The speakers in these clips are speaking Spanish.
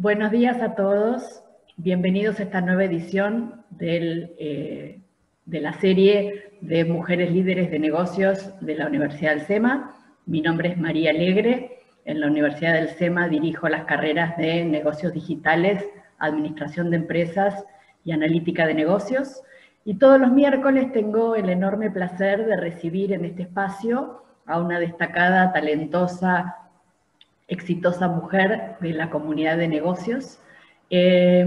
Buenos días a todos. Bienvenidos a esta nueva edición eh, de la serie de Mujeres Líderes de Negocios de la Universidad del SEMA. Mi nombre es María Alegre. En la Universidad del SEMA dirijo las carreras de Negocios Digitales, Administración de Empresas y Analítica de Negocios. Y todos los miércoles tengo el enorme placer de recibir en este espacio a una destacada, talentosa, exitosa mujer de la comunidad de negocios. Eh,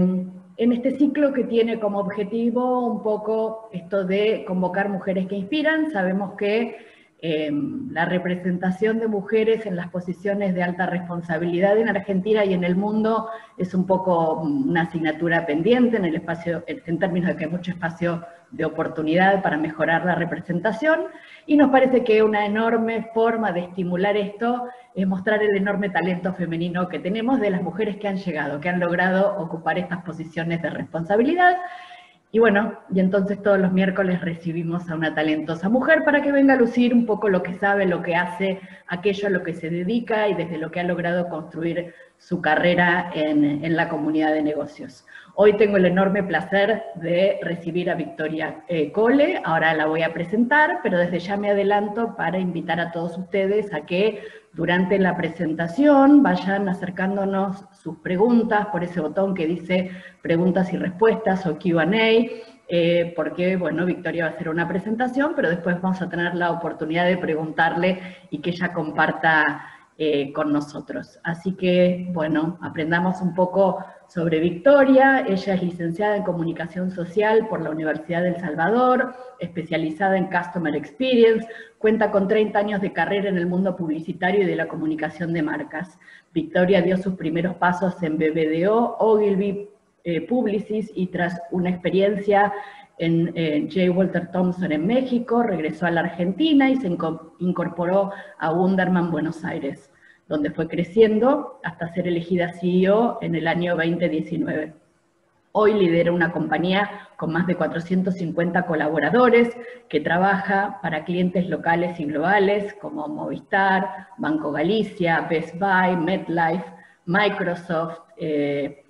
en este ciclo que tiene como objetivo un poco esto de convocar mujeres que inspiran, sabemos que Em, la representación de mujeres en las posiciones de alta responsabilidad en Argentina y en el mundo es un poco una asignatura pendiente en el espacio, en términos de que hay mucho espacio de oportunidad para mejorar la representación, y nos parece que una enorme forma de estimular esto es mostrar el enorme talento femenino que tenemos de las mujeres que han llegado, que han logrado ocupar estas posiciones de responsabilidad, y bueno, y entonces todos los miércoles recibimos a una talentosa mujer para que venga a lucir un poco lo que sabe, lo que hace, aquello a lo que se dedica y desde lo que ha logrado construir su carrera en, la comunidad de negocios. Hoy tengo el enorme placer de recibir a Victoria eh, Cole, ahora la voy a presentar, pero desde ya me adelanto para invitar a todos ustedes a que durante la presentación vayan acercándonos sus preguntas por ese botón que dice preguntas y respuestas o Q&A, eh, porque, bueno, Victoria va a hacer una presentación, pero después vamos a tener la oportunidad de preguntarle y que ella comparta eh, con nosotros. Así que, bueno, aprendamos un poco sobre Victoria. Ella es licenciada en Comunicación Social por la Universidad del Salvador, especializada en Customer Experience, cuenta con 30 años de carrera en el mundo publicitario y de la comunicación de marcas. Victoria dio sus primeros pasos en BBDO, Ogilvy eh, Publicis y tras una experiencia en eh, J. Walter Thompson en México, regresó a la Argentina y se incorporó a Wunderman Buenos Aires donde fue creciendo hasta ser elegida CEO en el año 2019. Hoy lidera una compañía con más de 450 colaboradores que trabaja para clientes locales y globales como Movistar, Banco Galicia, Best Buy, MetLife, Microsoft, eh,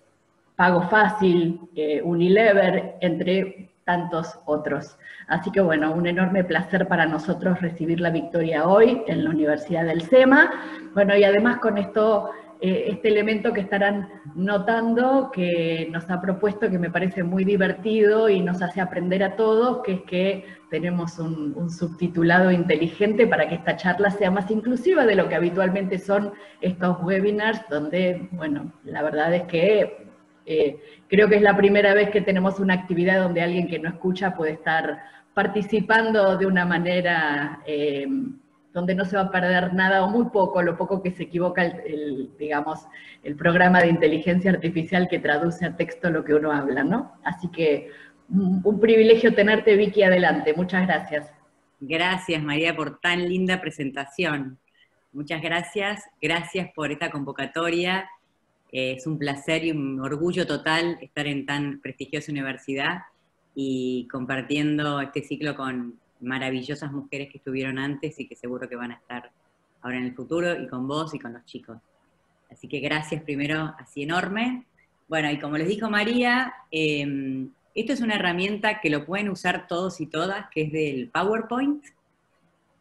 Pago Fácil, eh, Unilever, entre tantos otros. Así que bueno, un enorme placer para nosotros recibir la victoria hoy en la Universidad del SEMA. Bueno, y además con esto, eh, este elemento que estarán notando que nos ha propuesto, que me parece muy divertido y nos hace aprender a todos, que es que tenemos un, un subtitulado inteligente para que esta charla sea más inclusiva de lo que habitualmente son estos webinars, donde, bueno, la verdad es que eh, creo que es la primera vez que tenemos una actividad donde alguien que no escucha puede estar participando de una manera eh, donde no se va a perder nada o muy poco, lo poco que se equivoca el, digamos, el programa de inteligencia artificial que traduce a texto lo que uno habla, ¿no? Así que un, un privilegio tenerte, Vicky, adelante. Muchas gracias. Gracias, María, por tan linda presentación. Muchas gracias. Gracias por esta convocatoria es un placer y un orgullo total estar en tan prestigiosa universidad y compartiendo este ciclo con maravillosas mujeres que estuvieron antes y que seguro que van a estar ahora en el futuro y con vos y con los chicos. Así que gracias primero, así enorme. Bueno, y como les dijo María, em, esto es una herramienta que lo pueden usar todos y todas, que es del PowerPoint.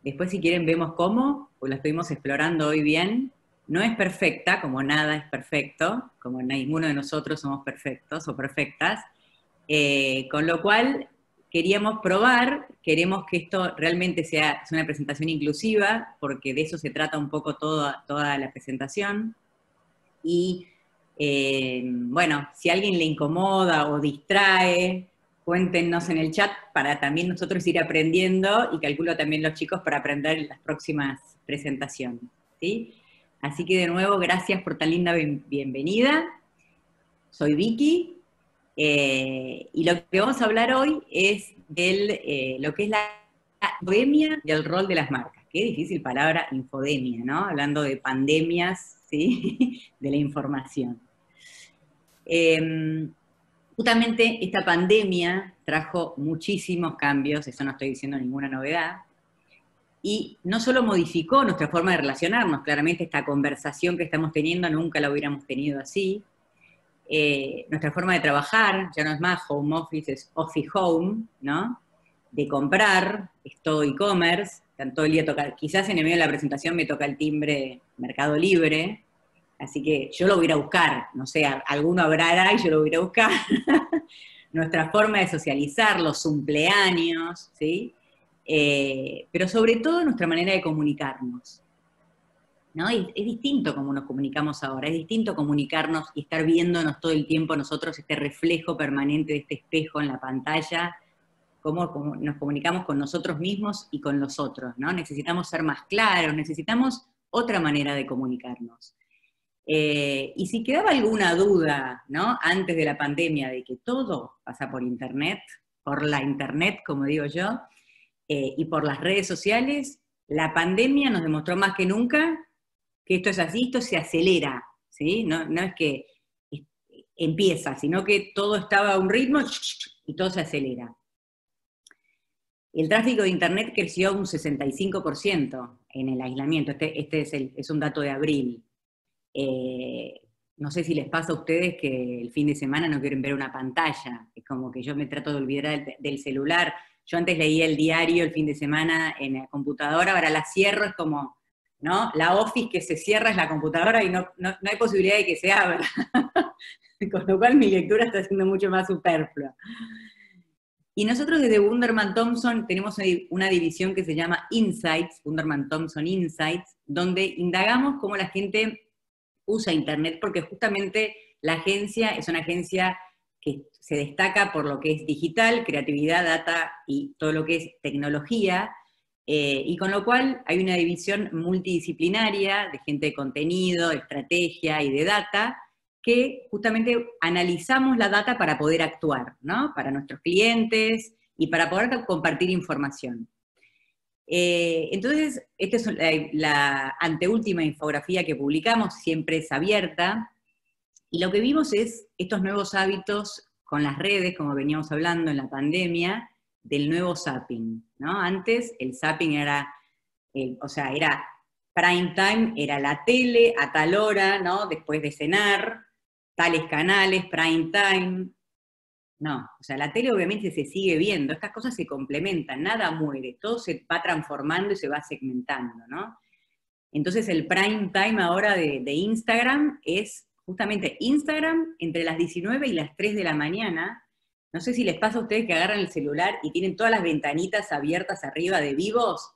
Después si quieren vemos cómo, pues la estuvimos explorando hoy bien, no es perfecta, como nada es perfecto, como ninguno de nosotros somos perfectos o perfectas, eh, con lo cual queríamos probar, queremos que esto realmente sea, una presentación inclusiva, porque de eso se trata un poco toda, la presentación. Y eh, bueno, si alguien le incomoda o distrae, cuéntenos en el chat para también nosotros ir aprendiendo y calculo también los chicos para aprender las próximas presentaciones. ¿sí? Así que de nuevo, gracias por tan linda bienvenida. Soy Vicky eh, y lo que vamos a hablar hoy es de eh, lo que es la infodemia y el rol de las marcas. Qué difícil palabra infodemia, ¿no? Hablando de pandemias, ¿sí? de la información. Em, justamente esta pandemia trajo muchísimos cambios, eso no estoy diciendo ninguna novedad, y no solo modificó nuestra forma de relacionarnos, claramente esta conversación que estamos teniendo nunca la hubiéramos tenido así, Eh, nuestra forma de trabajar ya no es más home office, es office home, ¿no? De comprar, es todo e-commerce, todo el día toca, quizás en el medio de la presentación me toca el timbre Mercado Libre, así que yo lo voy a buscar, no sé, alguno habrá y yo lo voy a buscar. nuestra forma de socializar, los cumpleaños, ¿sí? Eh, pero sobre todo nuestra manera de comunicarnos. ¿no? es distinto como nos comunicamos ahora, es distinto comunicarnos y estar viéndonos todo el tiempo nosotros, este reflejo permanente de este espejo en la pantalla, cómo, nos comunicamos con nosotros mismos y con los otros, ¿no? Necesitamos ser más claros, necesitamos otra manera de comunicarnos. Eh, y si quedaba alguna duda, ¿no? Antes de la pandemia de que todo pasa por Internet, por la Internet, como digo yo, eh, y por las redes sociales, la pandemia nos demostró más que nunca que esto es así, esto se acelera, ¿sí? No, es que empieza, sino que todo estaba a un ritmo y todo se acelera. El tráfico de Internet creció un 65% en el aislamiento. Este, este es, un dato de abril. Eh, no sé si les pasa a ustedes que el fin de semana no quieren ver una pantalla. Es como que yo me trato de olvidar del celular. Yo antes leía el diario el fin de semana en la computadora, ahora la cierro, es como, ¿no? La office que se cierra es la computadora y no, hay posibilidad de que se abra. Con lo cual mi lectura está siendo mucho más superflua. Y nosotros desde Wunderman Thompson tenemos una división que se llama Insights, Wunderman Thompson Insights, donde indagamos cómo la gente usa Internet, porque justamente la agencia es una agencia que se destaca por lo que es digital, creatividad, data y todo lo que es tecnología, eh, y con lo cual hay una división multidisciplinaria de gente de contenido, de estrategia y de data, que justamente analizamos la data para poder actuar, ¿no? Para nuestros clientes y para poder compartir información. Eh, entonces, esta es la, la, anteúltima infografía que publicamos, siempre es abierta, y lo que vimos es estos nuevos hábitos con las redes, como veníamos hablando en la pandemia, del nuevo zapping, ¿no? Antes el zapping era, o sea, era prime time, era la tele a tal hora, ¿no? Después de cenar, tales canales, prime time. No, o sea, la tele obviamente se sigue viendo, estas cosas se complementan, nada muere, todo se va transformando y se va segmentando, ¿no? Entonces el prime time ahora de, de Instagram es justamente Instagram entre las 19 y las 3 de la mañana. No sé si les pasa a ustedes que agarran el celular y tienen todas las ventanitas abiertas arriba de vivos.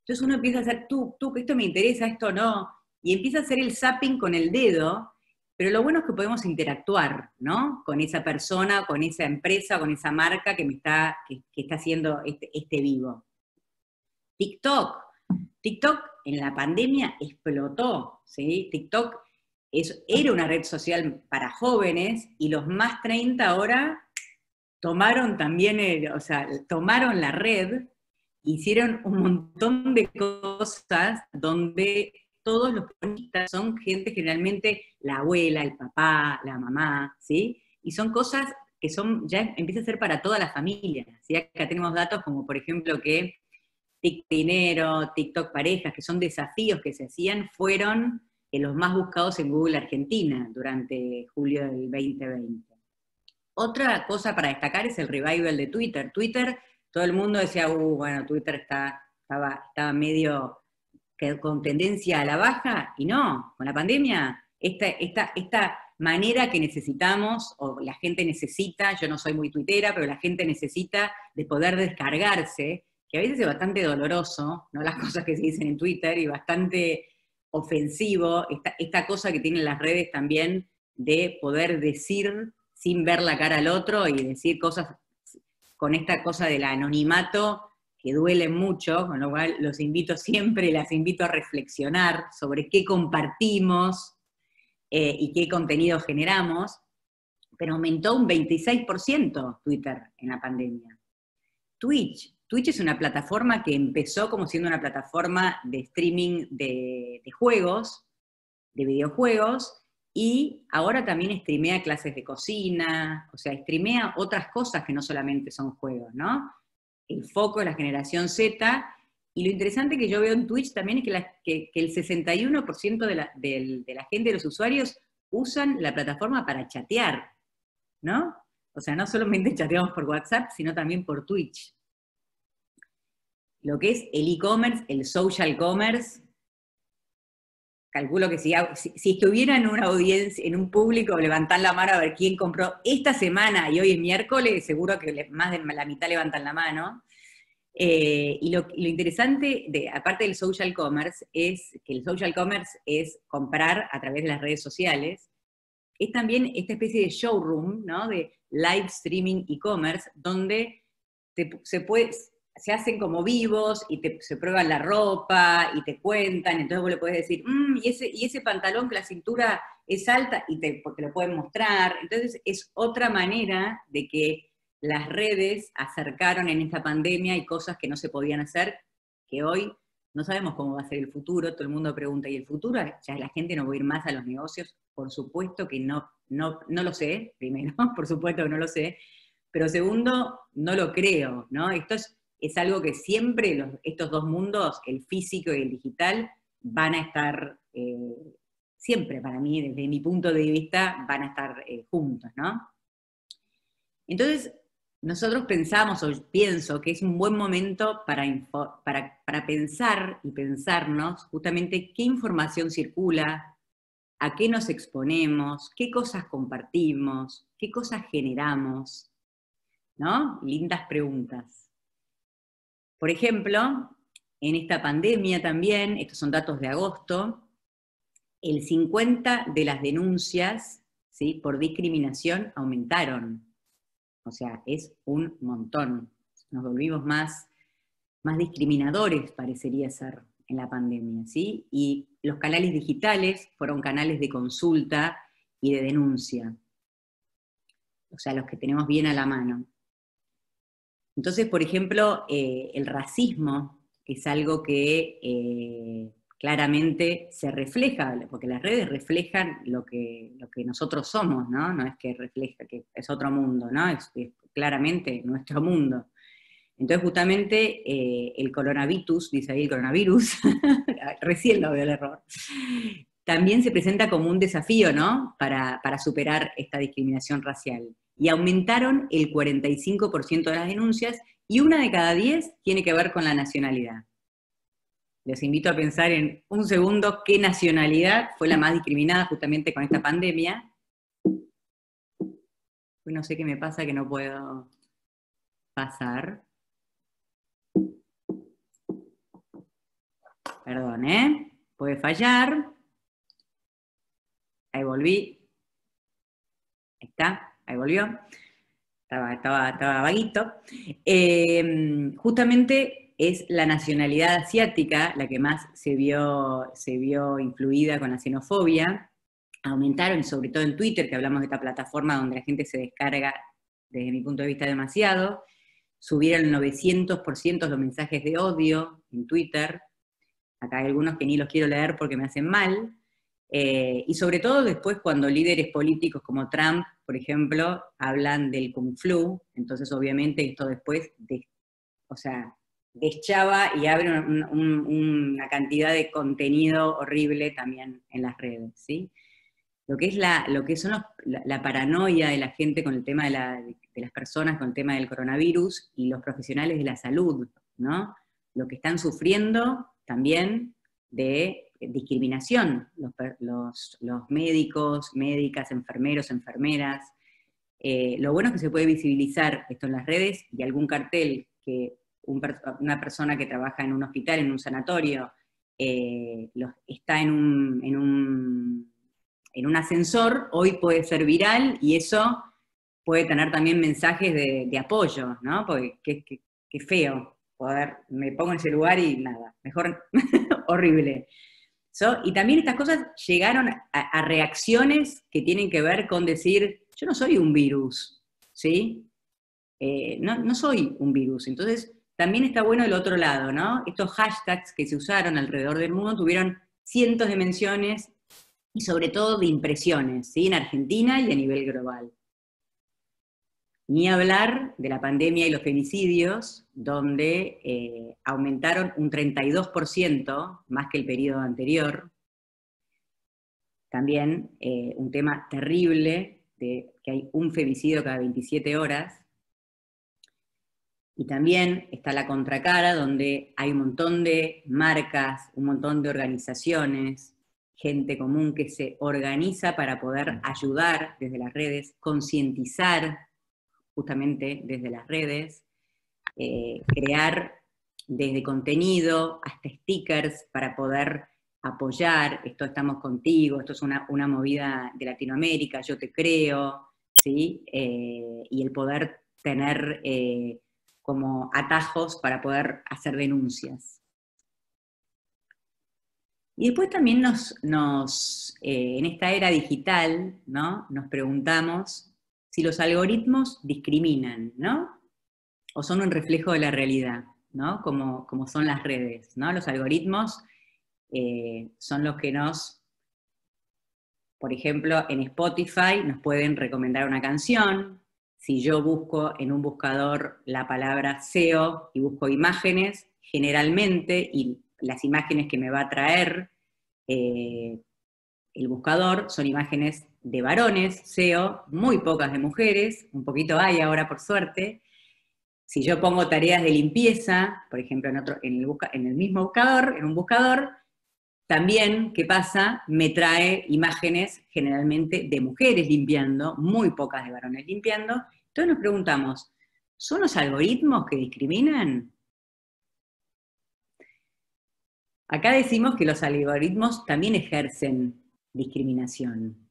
Entonces uno empieza a hacer, tú, tú, esto me interesa, esto no. Y empieza a hacer el zapping con el dedo pero lo bueno es que podemos interactuar, ¿no? Con esa persona, con esa empresa, con esa marca que me está, que, está haciendo este, este, vivo. TikTok. TikTok en la pandemia explotó, ¿sí? TikTok era una red social para jóvenes y los más 30 ahora tomaron también, o sea, tomaron la red, hicieron un montón de cosas donde todos los protagonistas son gente generalmente la abuela, el papá, la mamá, ¿sí? Y son cosas que son, ya empieza a ser para toda la familia, ¿sí? Acá tenemos datos como, por ejemplo, que TikTok dinero, TikTok parejas, que son desafíos que se hacían, fueron los más buscados en Google Argentina durante julio del 2020. Otra cosa para destacar es el revival de Twitter. Twitter, todo el mundo decía, uh, bueno, Twitter está, estaba, estaba medio con tendencia a la baja, y no, con la pandemia, esta, esta, esta manera que necesitamos, o la gente necesita, yo no soy muy tuitera, pero la gente necesita de poder descargarse, que a veces es bastante doloroso, ¿no? Las cosas que se dicen en Twitter, y bastante ofensivo, esta, esta cosa que tienen las redes también de poder decir sin ver la cara al otro y decir cosas con esta cosa del anonimato que duelen mucho, con lo cual los invito siempre, las invito a reflexionar sobre qué compartimos eh, y qué contenido generamos, pero aumentó un 26% Twitter en la pandemia. Twitch. Twitch es una plataforma que empezó como siendo una plataforma de streaming de, de juegos, de videojuegos, y ahora también streamea clases de cocina, o sea, streamea otras cosas que no solamente son juegos, ¿no? el foco de la generación Z. Y lo interesante que yo veo en Twitch también es que, el 61% de la, de la gente, de los usuarios, usan la plataforma para chatear, ¿no? O sea, no solamente chateamos por WhatsApp, sino también por Twitch. Lo que es el e-commerce, el social commerce, calculo que si, si, en una audiencia, en un público, levantan la mano a ver quién compró esta semana y hoy es miércoles, seguro que más de la mitad levantan la mano. Eh, y lo, interesante, de, aparte del social commerce, es que el social commerce es comprar a través de las redes sociales. Es también esta especie de showroom, ¿no? De live streaming e-commerce, donde se puede, se hacen como vivos y te, se prueban la ropa y te cuentan, entonces vos le puedes decir, mm, y, ese, y ese pantalón que la cintura es alta y te, lo pueden mostrar. Entonces es otra manera de que las redes acercaron en esta pandemia y cosas que no se podían hacer, que hoy no sabemos cómo va a ser el futuro, todo el mundo pregunta, ¿y el futuro? Ya la gente no va a ir más a los negocios, por supuesto que no, no, no lo sé, primero, por supuesto que no lo sé, pero segundo, no lo creo, ¿no? Esto es es algo que siempre estos dos mundos, el físico y el digital, van a estar, eh, siempre para mí, desde mi punto de vista, van a estar eh, juntos, ¿no? Entonces, nosotros pensamos, o pienso, que es un buen momento para, para, para pensar y pensarnos justamente qué información circula, a qué nos exponemos, qué cosas compartimos, qué cosas generamos, ¿no? Lindas preguntas. Por ejemplo, en esta pandemia también, estos son datos de agosto, el 50 de las denuncias ¿sí? por discriminación aumentaron. O sea, es un montón. Nos volvimos más, más discriminadores, parecería ser, en la pandemia. ¿sí? Y los canales digitales fueron canales de consulta y de denuncia. O sea, los que tenemos bien a la mano. Entonces, por ejemplo, eh, el racismo es algo que eh, claramente se refleja, porque las redes reflejan lo que, nosotros somos, ¿no? No es que refleja, que es otro mundo, ¿no? Es, claramente nuestro mundo. Entonces, justamente eh, el coronavirus, dice ahí el coronavirus, recién lo veo el error, también se presenta como un desafío, ¿no? Para, para superar esta discriminación racial y aumentaron el 45% de las denuncias y una de cada diez tiene que ver con la nacionalidad. Les invito a pensar en un segundo qué nacionalidad fue la más discriminada justamente con esta pandemia. no sé qué me pasa que no puedo pasar. Perdón, ¿eh? Puede fallar. Ahí volví. Ahí está ahí volvió, estaba, estaba, vaguito, em, justamente es la nacionalidad asiática la que más se vio, se vio influida con la xenofobia. Aumentaron, sobre todo en Twitter, que hablamos de esta plataforma donde la gente se descarga, desde mi punto de vista, demasiado. Subieron 900% los mensajes de odio en Twitter. Acá hay algunos que ni los quiero leer porque me hacen mal. Eh, y sobre todo después cuando líderes políticos como Trump, por ejemplo, hablan del Kung Flu, entonces obviamente esto después, de, o sea, deschaba y abre una cantidad de contenido horrible también en las redes, ¿sí? Lo que es la, lo que son la, paranoia de la gente con el tema de, de las personas, con el tema del coronavirus y los profesionales de la salud, ¿no? Lo que están sufriendo también de discriminación, los, médicos, médicas, enfermeros, enfermeras. Eh, lo bueno es que se puede visibilizar esto en las redes y algún cartel que una persona que trabaja en un hospital, en un sanatorio, eh, está en un, en, un, en un ascensor, hoy puede ser viral y eso puede tener también mensajes de, apoyo, ¿no? Porque qué feo poder, me pongo en ese lugar y nada, mejor horrible y también estas cosas llegaron a, reacciones que tienen que ver con decir, yo no soy un virus, ¿sí? Eh, no, soy un virus. Entonces, también está bueno el otro lado, ¿no? Estos hashtags que se usaron alrededor del mundo tuvieron cientos de menciones y sobre todo de impresiones, ¿sí? En Argentina y a nivel global. Ni hablar de la pandemia y los femicidios, donde eh, aumentaron un 32% más que el periodo anterior. también eh, un tema terrible de que hay un femicidio cada 27 horas. Y también está la contracara, donde hay un montón de marcas, un montón de organizaciones, gente común que se organiza para poder ayudar desde las redes, concientizar justamente desde las redes, eh, crear desde contenido hasta stickers para poder apoyar, esto estamos contigo, esto es una, movida de Latinoamérica, yo te creo, ¿sí? Eh, y el poder tener eh, como atajos para poder hacer denuncias. Y después también nos, nos en esta era digital, ¿no? Nos preguntamos si los algoritmos discriminan, ¿no? O son un reflejo de la realidad, ¿no? Como, como son las redes, ¿no? Los algoritmos eh, son los que nos, por ejemplo, en Spotify nos pueden recomendar una canción. Si yo busco en un buscador la palabra SEO y busco imágenes, generalmente, y las imágenes que me va a traer eh, el buscador son imágenes de varones, SEO, muy pocas de mujeres, un poquito hay ahora por suerte. Si yo pongo tareas de limpieza, por ejemplo, en, otro, en, el, el mismo buscador, en un buscador, también, ¿qué pasa? Me trae imágenes generalmente de mujeres limpiando, muy pocas de varones limpiando. Entonces nos preguntamos, ¿son los algoritmos que discriminan? Acá decimos que los algoritmos también ejercen discriminación,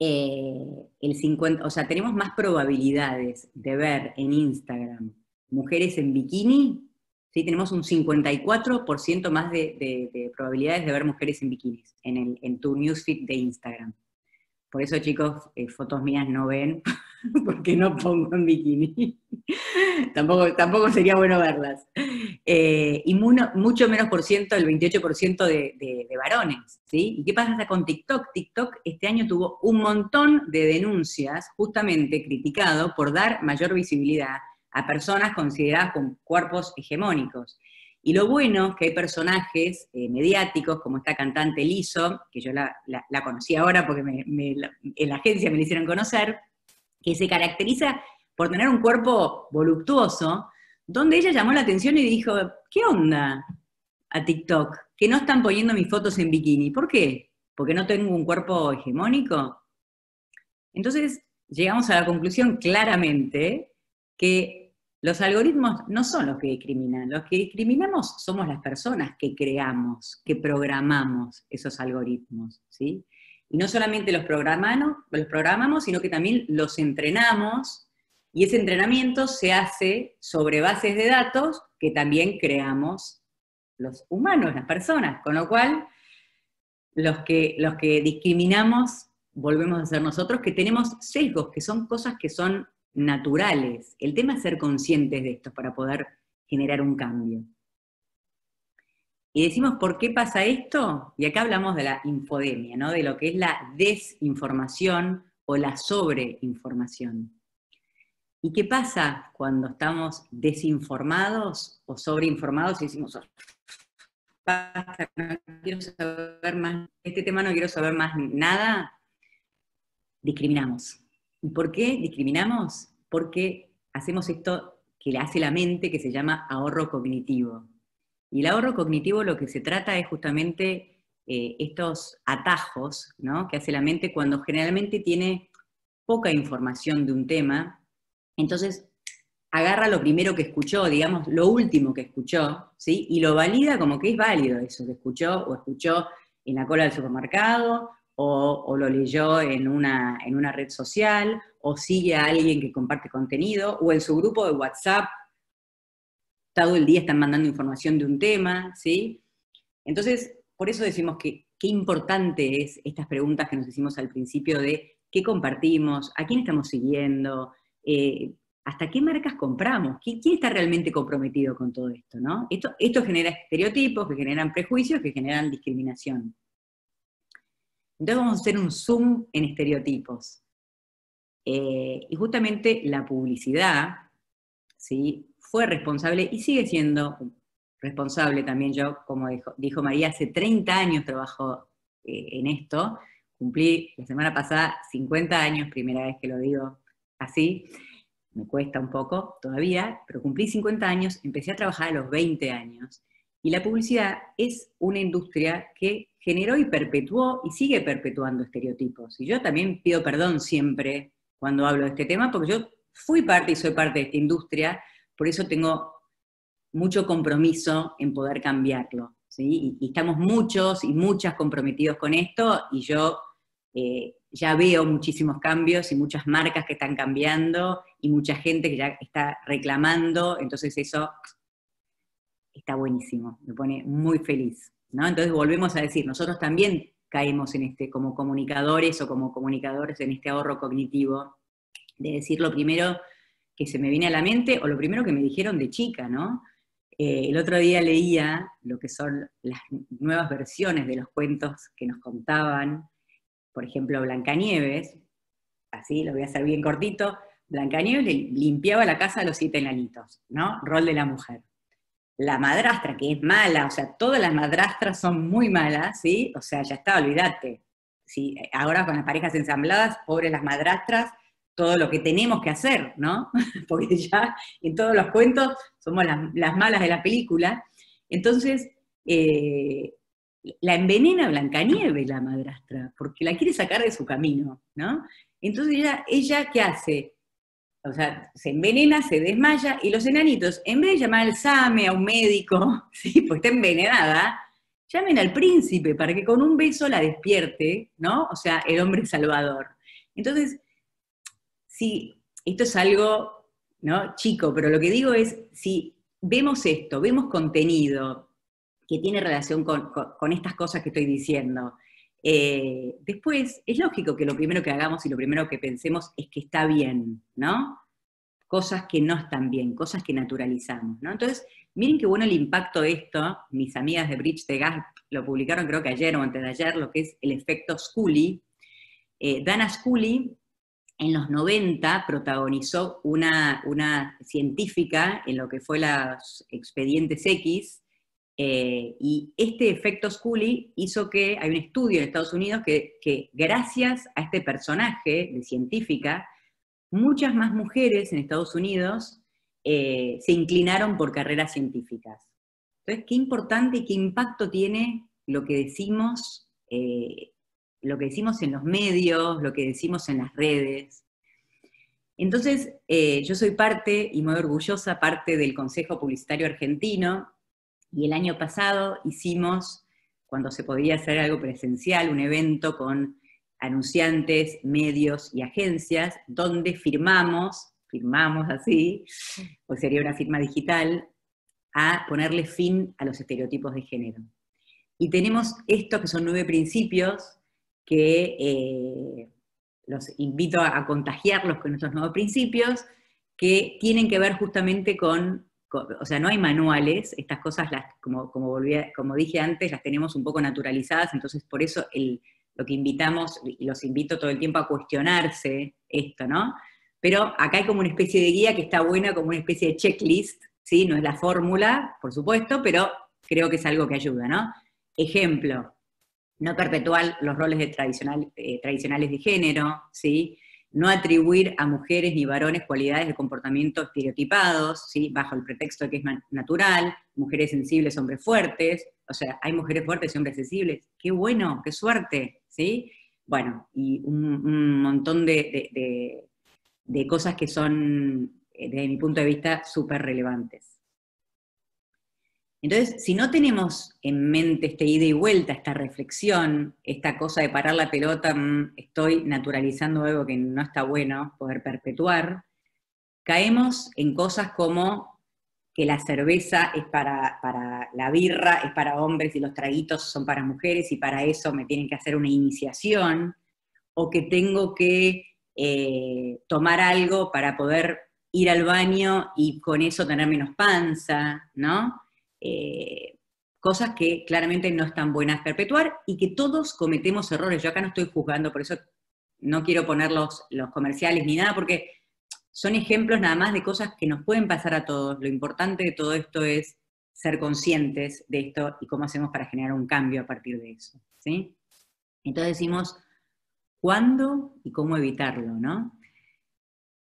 Eh, el 50, o sea, tenemos más probabilidades de ver en Instagram mujeres en bikini, ¿sí? tenemos un 54% más de, probabilidades de ver mujeres en bikinis en, el, en tu newsfeed de Instagram. Por eso, chicos, eh, fotos mías no ven, porque no pongo en bikini. tampoco, tampoco sería bueno verlas. Eh, y mucho menos por ciento, el 28% de, de, varones. ¿Y qué pasa con TikTok? TikTok este año tuvo un montón de denuncias, justamente criticado por dar mayor visibilidad a personas consideradas con cuerpos hegemónicos. Y lo bueno es que hay personajes eh, mediáticos, como esta cantante Lizo, que yo la, conocí ahora porque en la agencia me la hicieron conocer, que se caracteriza por tener un cuerpo voluptuoso, donde ella llamó la atención y dijo, ¿qué onda a TikTok? Que no están poniendo mis fotos en bikini. ¿Por qué? ¿Porque no tengo un cuerpo hegemónico? Entonces, llegamos a la conclusión claramente que los algoritmos no son los que discriminan, los que discriminamos somos las personas que creamos, que programamos esos algoritmos, ¿sí? Y no solamente los programamos, sino que también los entrenamos, y ese entrenamiento se hace sobre bases de datos que también creamos los humanos, las personas, con lo cual los que, los que discriminamos volvemos a ser nosotros, que tenemos sesgos, que son cosas que son naturales. El tema es ser conscientes de esto para poder generar un cambio. Y decimos, ¿por qué pasa esto? Y acá hablamos de la infodemia, ¿no? de lo que es la desinformación o la sobreinformación. ¿Y qué pasa cuando estamos desinformados o sobreinformados y decimos, no quiero saber más, este tema no quiero saber más nada? Discriminamos. ¿Y por qué discriminamos? Porque hacemos esto que le hace la mente, que se llama ahorro cognitivo. Y el ahorro cognitivo lo que se trata es justamente eh, estos atajos ¿no? que hace la mente cuando generalmente tiene poca información de un tema. Entonces, agarra lo primero que escuchó, digamos, lo último que escuchó, ¿sí? y lo valida como que es válido eso que escuchó o escuchó en la cola del supermercado o, lo leyó en una, en una red social, o sigue a alguien que comparte contenido, o en su grupo de WhatsApp, todo el día están mandando información de un tema, ¿sí? Entonces, por eso decimos que qué importante es estas preguntas que nos hicimos al principio de qué compartimos, a quién estamos siguiendo, eh, hasta qué marcas compramos, ¿Quién, está realmente comprometido con todo esto, ¿no? Esto, esto genera estereotipos, que generan prejuicios, que generan discriminación. Entonces vamos a hacer un zoom en estereotipos. Eh, y justamente la publicidad ¿sí? fue responsable y sigue siendo responsable también yo, como dijo, María, hace 30 años trabajo eh, en esto. Cumplí la semana pasada 50 años, primera vez que lo digo así, me cuesta un poco todavía, pero cumplí 50 años, empecé a trabajar a los 20 años. Y la publicidad es una industria que generó y perpetuó y sigue perpetuando estereotipos. Y yo también pido perdón siempre cuando hablo de este tema, porque yo fui parte y soy parte de esta industria, por eso tengo mucho compromiso en poder cambiarlo. Y, estamos muchos y muchas comprometidos con esto, y yo eh, ya veo muchísimos cambios y muchas marcas que están cambiando y mucha gente que ya está reclamando, entonces eso está buenísimo, me pone muy feliz. ¿no? Entonces volvemos a decir, nosotros también caemos en este, como comunicadores o como comunicadores en este ahorro cognitivo, de decir lo primero que se me viene a la mente o lo primero que me dijeron de chica, ¿no? Eh, el otro día leía lo que son las nuevas versiones de los cuentos que nos contaban, por ejemplo, Blancanieves, así lo voy a hacer bien cortito, Blancanieves limpiaba la casa de los siete enanitos, ¿no? Rol de la mujer la madrastra, que es mala, o sea, todas las madrastras son muy malas, ¿sí? O sea, ya está, olvídate. ¿sí? Ahora con las parejas ensambladas, pobres las madrastras, todo lo que tenemos que hacer, ¿no? Porque ya en todos los cuentos somos las, malas de la película. Entonces, eh, la envenena Blancanieves la madrastra, porque la quiere sacar de su camino, ¿no? Entonces ella, ella ¿qué hace? O sea, se envenena, se desmaya, y los enanitos, en vez de llamar al SAME, a un médico, ¿sí? pues está envenenada, llamen al príncipe para que con un beso la despierte, ¿no? O sea, el hombre salvador. Entonces, sí, esto es algo, ¿no? Chico, pero lo que digo es, si vemos esto, vemos contenido que tiene relación con, estas cosas que estoy diciendo, eh, después, es lógico que lo primero que hagamos y lo primero que pensemos es que está bien, ¿no? Cosas que no están bien, cosas que naturalizamos, ¿no? Entonces, miren qué bueno el impacto de esto, mis amigas de Bridge the Gap lo publicaron creo que ayer o antes de ayer, lo que es el efecto Scully. Eh, Dana Scully en los 90 protagonizó una, una científica en lo que fue los expedientes X, eh, y este efecto Scully hizo que, hay un estudio en Estados Unidos que, gracias a este personaje de científica, muchas más mujeres en Estados Unidos eh, se inclinaron por carreras científicas. Entonces, qué importante y qué impacto tiene lo que decimos, eh, lo que decimos en los medios, lo que decimos en las redes. Entonces, yo soy parte, y muy orgullosa, parte del Consejo Publicitario Argentino, y el año pasado hicimos, cuando se podía hacer algo presencial, un evento con anunciantes, medios y agencias, donde firmamos, firmamos así, pues sería una firma digital, a ponerle fin a los estereotipos de género. Y tenemos esto que son nueve principios que eh, los invito a, a contagiarlos con estos nuevos principios, que tienen que ver justamente con o sea, no hay manuales, estas cosas, las, como, como, como dije antes, las tenemos un poco naturalizadas, entonces por eso lo que invitamos, y los invito todo el tiempo a cuestionarse esto, ¿no? Pero acá hay como una especie de guía que está buena, como una especie de checklist, ¿sí? No es la fórmula, por supuesto, pero creo que es algo que ayuda, ¿no? Ejemplo, no perpetuar los roles de eh, tradicionales de género, ¿sí? No atribuir a mujeres ni varones cualidades de comportamiento estereotipados, ¿sí? bajo el pretexto de que es natural, mujeres sensibles, hombres fuertes, o sea, hay mujeres fuertes y hombres sensibles, qué bueno, qué suerte, ¿sí? Bueno, y un, montón de, de cosas que son, eh, desde mi punto de vista, súper relevantes. Entonces, si no tenemos en mente esta ida y vuelta, esta reflexión, esta cosa de parar la pelota, mm, estoy naturalizando algo que no está bueno poder perpetuar, caemos en cosas como que la cerveza es para, la birra, es para hombres y los traguitos son para mujeres y para eso me tienen que hacer una iniciación, o que tengo que eh, tomar algo para poder ir al baño y con eso tener menos panza, ¿no? Eh, cosas que claramente no están buenas perpetuar y que todos cometemos errores. Yo acá no estoy juzgando, por eso no quiero poner los, los comerciales ni nada, porque son ejemplos nada más de cosas que nos pueden pasar a todos. Lo importante de todo esto es ser conscientes de esto y cómo hacemos para generar un cambio a partir de eso. ¿sí? Entonces decimos, ¿cuándo y cómo evitarlo? ¿no?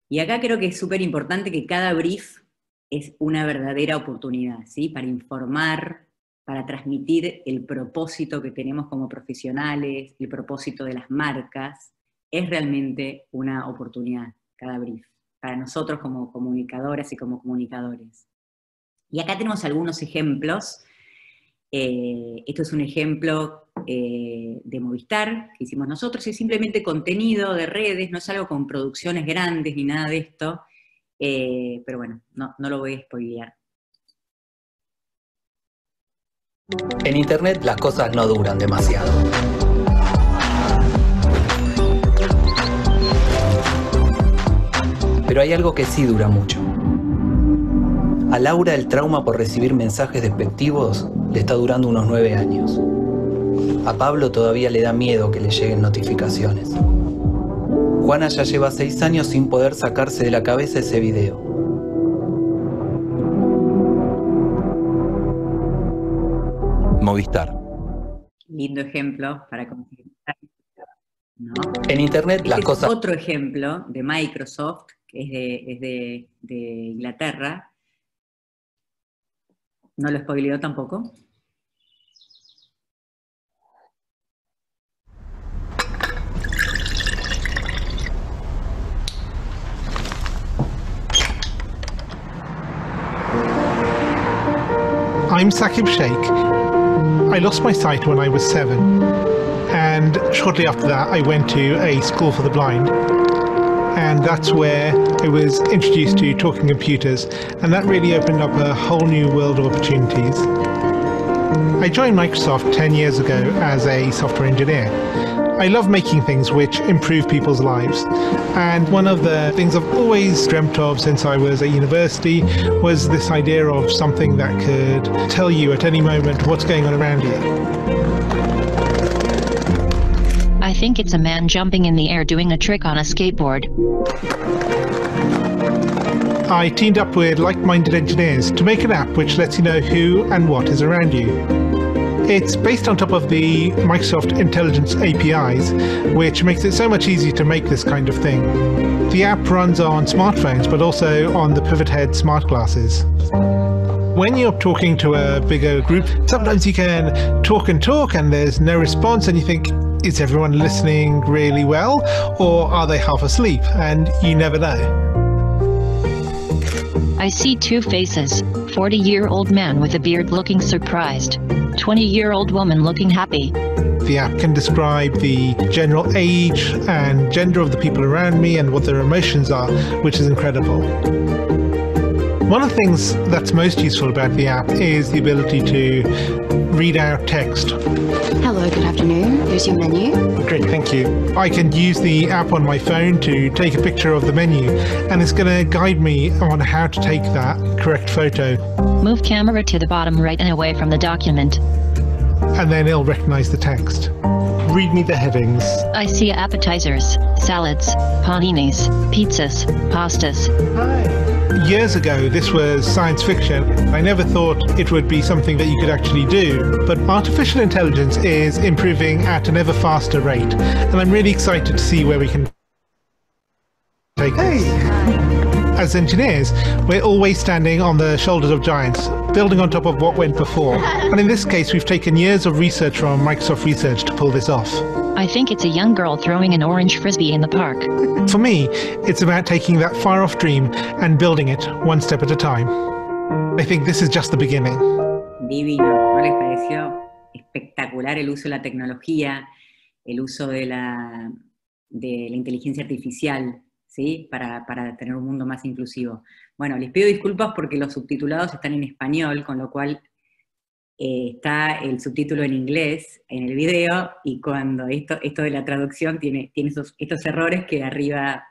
Y acá creo que es súper importante que cada brief es una verdadera oportunidad, ¿sí? Para informar, para transmitir el propósito que tenemos como profesionales, el propósito de las marcas, es realmente una oportunidad cada brief, para nosotros como comunicadoras y como comunicadores. Y acá tenemos algunos ejemplos. Eh, esto es un ejemplo eh, de Movistar que hicimos nosotros, es simplemente contenido de redes, no es algo con producciones grandes ni nada de esto, eh, pero bueno, no, no lo voy a spoilear. En Internet las cosas no duran demasiado. Pero hay algo que sí dura mucho. A Laura el trauma por recibir mensajes despectivos le está durando unos nueve años. A Pablo todavía le da miedo que le lleguen notificaciones. Juana ya lleva seis años sin poder sacarse de la cabeza ese video. Movistar. Lindo ejemplo para conseguir. En Internet las este cosas... otro ejemplo de Microsoft, que es de, es de, de Inglaterra. No lo spoileo tampoco. I'm Sakib Sheikh. I lost my sight when I was seven, and shortly after that, I went to a school for the blind. And that's where I was introduced to talking computers, and that really opened up a whole new world of opportunities. I joined Microsoft 10 years ago as a software engineer. I love making things which improve people's lives. And one of the things I've always dreamt of since I was at university was this idea of something that could tell you at any moment what's going on around you. I think it's a man jumping in the air doing a trick on a skateboard. I teamed up with like minded engineers to make an app which lets you know who and what is around you. It's based on top of the Microsoft Intelligence APIs, which makes it so much easier to make this kind of thing. The app runs on smartphones, but also on the Pivot Head smart glasses. When you're talking to a bigger group, sometimes you can talk and talk and there's no response, and you think, is everyone listening really well, or are they half asleep? And you never know. I see two faces 40 year old man with a beard looking surprised, 20 year old woman looking happy. The app can describe the general age and gender of the people around me and what their emotions are, which is incredible. One of the things that's most useful about the app is the ability to read out text. Hello, good afternoon. Here's your menu. Great, thank you. I can use the app on my phone to take a picture of the menu, and it's going to guide me on how to take that correct photo. Move camera to the bottom right and away from the document. And then it'll recognize the text. Read me the headings. I see appetizers, salads, paninis, pizzas, pastas. Hi. Years ago, this was science fiction. I never thought it would be something that you could actually do. But artificial intelligence is improving at an ever faster rate. And I'm really excited to see where we can take this. As engineers, we're always standing on the shoulders of giants, building on top of what went before. And in this case, we've taken years of research from Microsoft Research to pull this off. I think it's a young girl throwing an orange frisbee in the park. For me, it's about taking that far off dream and building it one step at a time. I think this is just the beginning. Divino, ¿no les pareció espectacular el uso de la tecnología, el uso de la, de la inteligencia artificial, ¿sí? Para, para tener un mundo más inclusivo. Bueno, les pido disculpas porque los subtitulados están en español, con lo cual eh, está el subtítulo en inglés en el video y cuando esto, esto de la traducción tiene, tiene esos, estos errores que arriba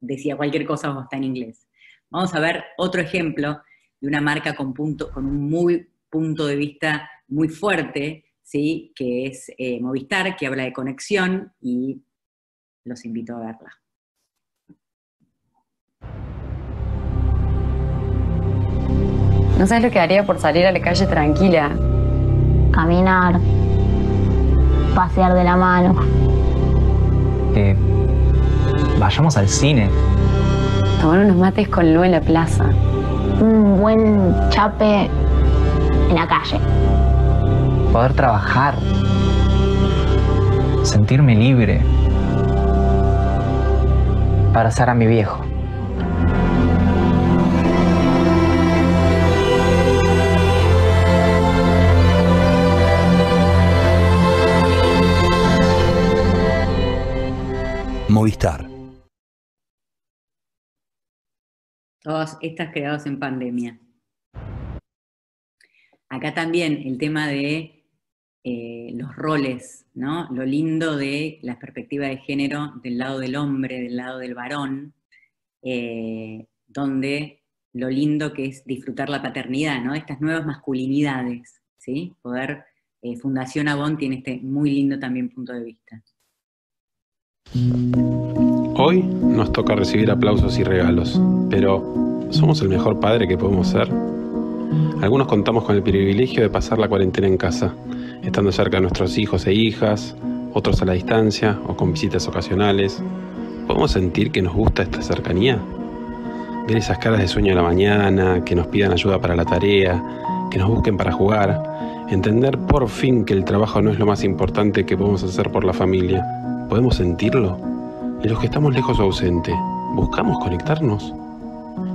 decía cualquier cosa o está en inglés. Vamos a ver otro ejemplo de una marca con, punto, con un muy punto de vista muy fuerte, ¿sí? que es eh, Movistar, que habla de conexión y los invito a verla. No sabes lo que haría por salir a la calle tranquila. Caminar. pasear de la mano. Que vayamos al cine. Tomar unos mates con Lu en la plaza. Un buen chape en la calle. Poder trabajar. Sentirme libre. Abrazar a mi viejo. Movistar. Todas estas creadas en pandemia. Acá también el tema de eh, los roles, ¿no? Lo lindo de la perspectiva de género del lado del hombre, del lado del varón, eh, donde lo lindo que es disfrutar la paternidad, ¿no? Estas nuevas masculinidades, ¿sí? Poder, eh, Fundación Avon tiene este muy lindo también punto de vista. Hoy nos toca recibir aplausos y regalos, pero ¿somos el mejor padre que podemos ser? Algunos contamos con el privilegio de pasar la cuarentena en casa, estando cerca de nuestros hijos e hijas, otros a la distancia o con visitas ocasionales. ¿Podemos sentir que nos gusta esta cercanía? Ver esas caras de sueño a la mañana, que nos pidan ayuda para la tarea, que nos busquen para jugar, entender por fin que el trabajo no es lo más importante que podemos hacer por la familia. ¿Podemos sentirlo? Y los que estamos lejos o ausentes, ¿buscamos conectarnos?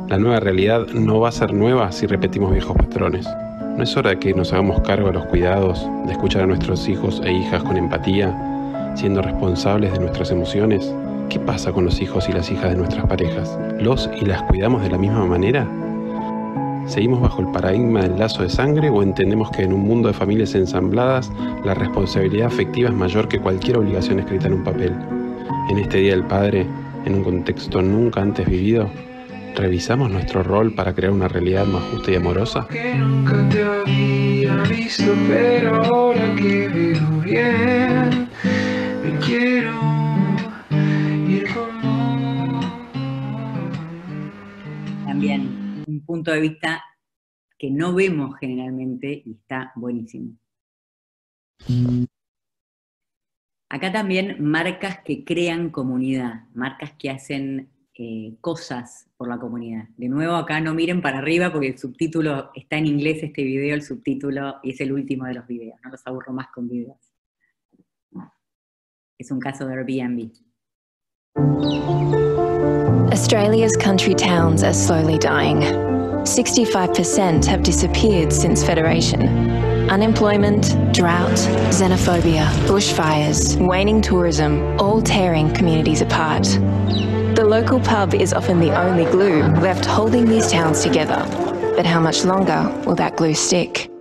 La nueva realidad no va a ser nueva si repetimos viejos patrones. ¿No es hora de que nos hagamos cargo de los cuidados, de escuchar a nuestros hijos e hijas con empatía, siendo responsables de nuestras emociones? ¿Qué pasa con los hijos y las hijas de nuestras parejas? ¿Los y las cuidamos de la misma manera? ¿Seguimos bajo el paradigma del lazo de sangre o entendemos que en un mundo de familias ensambladas la responsabilidad afectiva es mayor que cualquier obligación escrita en un papel? En este Día del Padre, en un contexto nunca antes vivido, ¿revisamos nuestro rol para crear una realidad más justa y amorosa? que nunca te había visto, pero ahora que veo bien, me quiero ir con También un punto de vista que no vemos generalmente y está buenísimo. Acá también marcas que crean comunidad, marcas que hacen eh, cosas por la comunidad. De nuevo, acá no miren para arriba porque el subtítulo está en inglés este video, el subtítulo y es el último de los videos, no los aburro más con videos. Es un caso de Airbnb. Australia's country towns are slowly dying. 65% have disappeared since Federation. Unemployment, drought, xenophobia, bushfires, waning tourism, all tearing communities apart. The local pub is often the only glue left holding these towns together. But how much longer will that glue stick?